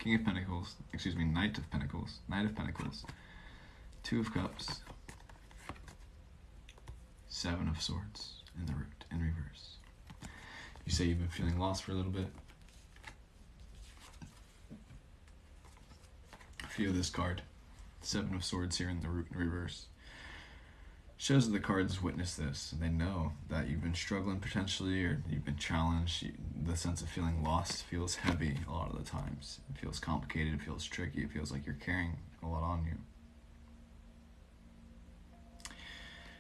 King of Pentacles, excuse me, Knight of Pentacles, Knight of Pentacles, Two of Cups, Seven of Swords in the root, in reverse. You say you've been feeling lost for a little bit. Feel this card, Seven of Swords here in the root in reverse shows that the cards witness this they know that you've been struggling potentially or you've been challenged. The sense of feeling lost feels heavy a lot of the times. It feels complicated it feels tricky it feels like you're carrying a lot on you.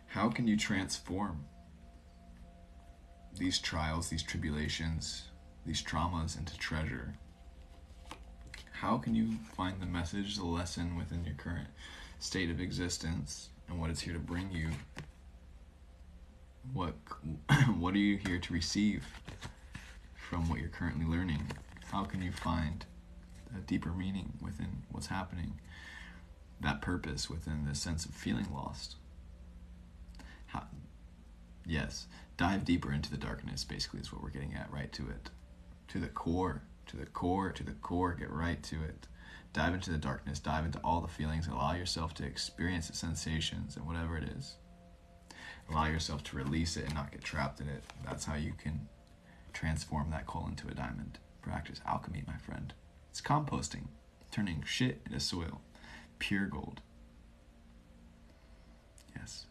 How can you transform these trials, these tribulations, these traumas into treasure? How can you find the message, the lesson within your current state of existence and what it's here to bring you? What what are you here to receive from what you're currently learning? How can you find a deeper meaning within what's happening? That purpose within this sense of feeling lost. How, yes, dive deeper into the darkness, basically, is what we're getting at, right to it. To the core, to the core, to the core, get right to it. Dive into the darkness, dive into all the feelings, allow yourself to experience the sensations and whatever it is. Allow yourself to release it and not get trapped in it. That's how you can transform that coal into a diamond. Practice alchemy, my friend. It's composting, turning shit into soil, pure gold. Yes.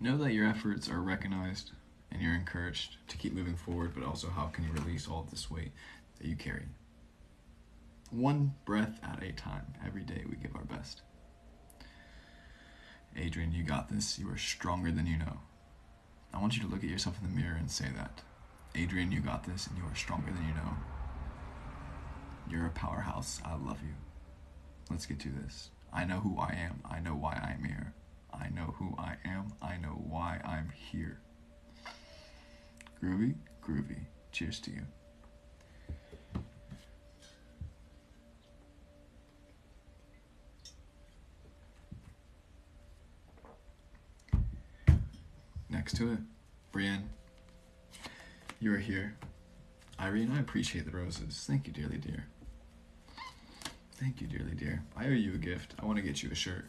Know that your efforts are recognized and you're encouraged to keep moving forward, but also how can you release all of this weight that you carry? One breath at a time. Every day we give our best. Adrian, you got this. You are stronger than you know. I want you to look at yourself in the mirror and say that. Adrian, you got this, and you are stronger than you know. You're a powerhouse. I love you. Let's get to this. I know who I am. I know why I'm here. I know who I am. I know why I'm here. Groovy, groovy. Cheers to you. Next to it, Brienne. You are here. Irene, I appreciate the roses. Thank you, dearly dear. Thank you, dearly dear. I owe you a gift. I want to get you a shirt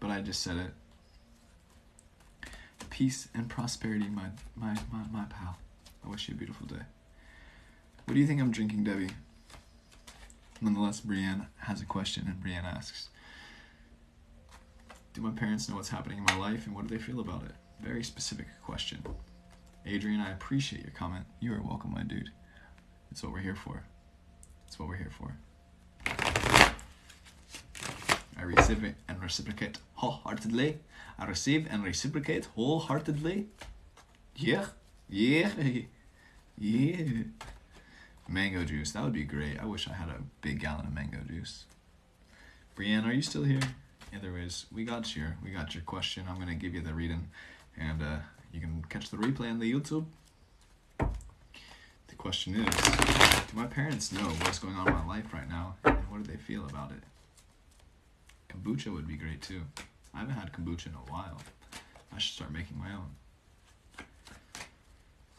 but I just said it. Peace and prosperity, my, my, my, my pal. I wish you a beautiful day. What do you think I'm drinking, Debbie? Nonetheless, Brienne has a question, and Brienne asks Do my parents know what's happening in my life, and what do they feel about it? Very specific question. Adrian, I appreciate your comment. You are welcome, my dude. It's what we're here for. It's what we're here for. I receive and reciprocate wholeheartedly. I receive and reciprocate wholeheartedly. Yeah, yeah, yeah. Mango juice, that would be great. I wish I had a big gallon of mango juice. Brienne, are you still here? Either ways, we got your we got your question. I'm gonna give you the reading, and uh, you can catch the replay on the YouTube. The question is, do my parents know what's going on in my life right now, and what do they feel about it? Kombucha would be great too. I haven't had kombucha in a while. I should start making my own.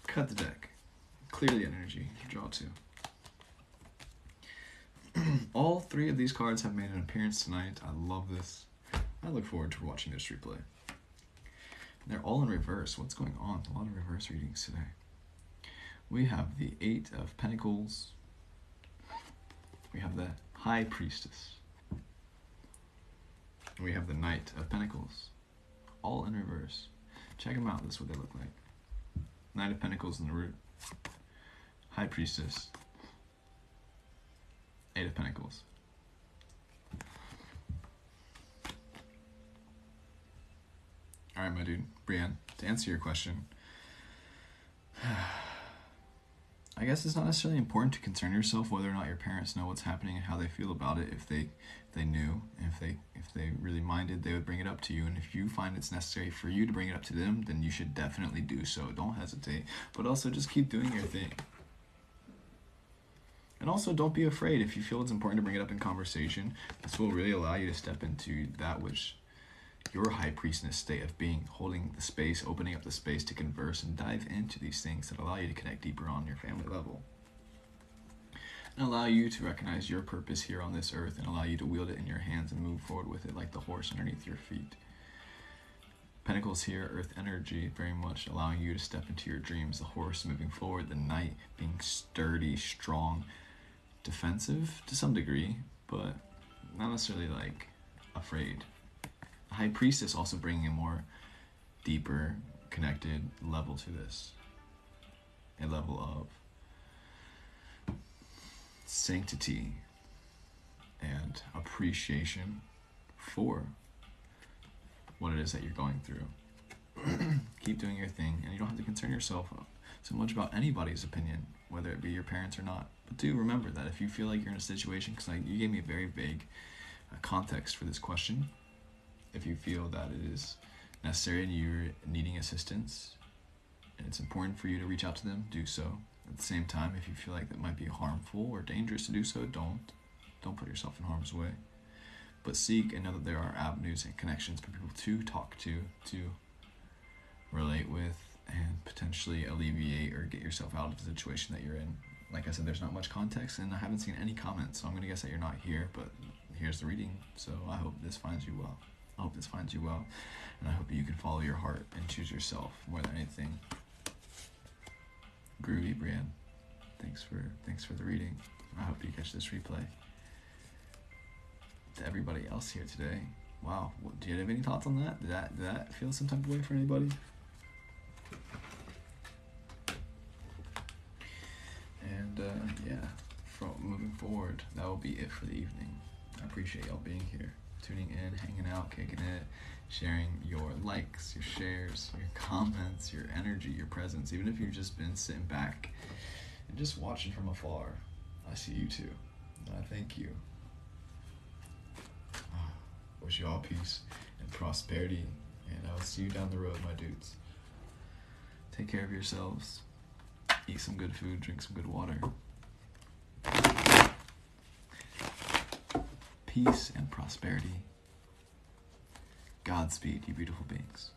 Cut the deck. Clear the energy. Draw two. All three of these cards have made an appearance tonight. I love this. I look forward to watching this replay. They're all in reverse. What's going on? A lot of reverse readings today. We have the Eight of Pentacles. We have the High Priestess we have the Knight of Pentacles, all in reverse. Check them out, this is what they look like. Knight of Pentacles in the root, High Priestess, Eight of Pentacles. Alright, my dude, Brienne, to answer your question, I guess it's not necessarily important to concern yourself whether or not your parents know what's happening and how they feel about it. If they if they knew, if they if they really minded, they would bring it up to you. And if you find it's necessary for you to bring it up to them, then you should definitely do so. Don't hesitate. But also just keep doing your thing. And also don't be afraid if you feel it's important to bring it up in conversation. This will really allow you to step into that which your high priestess state of being, holding the space, opening up the space to converse and dive into these things that allow you to connect deeper on your family level. And allow you to recognize your purpose here on this earth and allow you to wield it in your hands and move forward with it like the horse underneath your feet. Pentacles here, earth energy, very much allowing you to step into your dreams. The horse moving forward, the knight being sturdy, strong, defensive to some degree, but not necessarily like afraid high priestess also bringing a more deeper, connected level to this. A level of sanctity and appreciation for what it is that you're going through. keep doing your thing, and you don't have to concern yourself so much about anybody's opinion, whether it be your parents or not. Do remember that if you feel like you're in a situation, because like, you gave me a very vague uh, context for this question, if you feel that it is necessary and you're needing assistance, and it's important for you to reach out to them, do so. At the same time, if you feel like that might be harmful or dangerous to do so, don't. Don't put yourself in harm's way. But seek and know that there are avenues and connections for people to talk to, to relate with, and potentially alleviate or get yourself out of the situation that you're in. Like I said, there's not much context, and I haven't seen any comments, so I'm gonna guess that you're not here. But here's the reading, so I hope this finds you well. I hope this finds you well, and I hope you can follow your heart and choose yourself more than anything. Groovy Brian. thanks for thanks for the reading. I hope you catch this replay. To everybody else here today, wow, do you have any thoughts on that? Did that did that feel some type of way for anybody? And uh, yeah, from moving forward, that will be it for the evening. I appreciate y'all being here, tuning in, hanging out, kicking it, sharing your likes, your shares, your comments, your energy, your presence. Even if you've just been sitting back and just watching from afar, I see you too. And I thank you. Wish you all peace and prosperity, and I will see you down the road, my dudes. Take care of yourselves. Eat some good food, drink some good water. Peace and prosperity. Godspeed, you beautiful beings.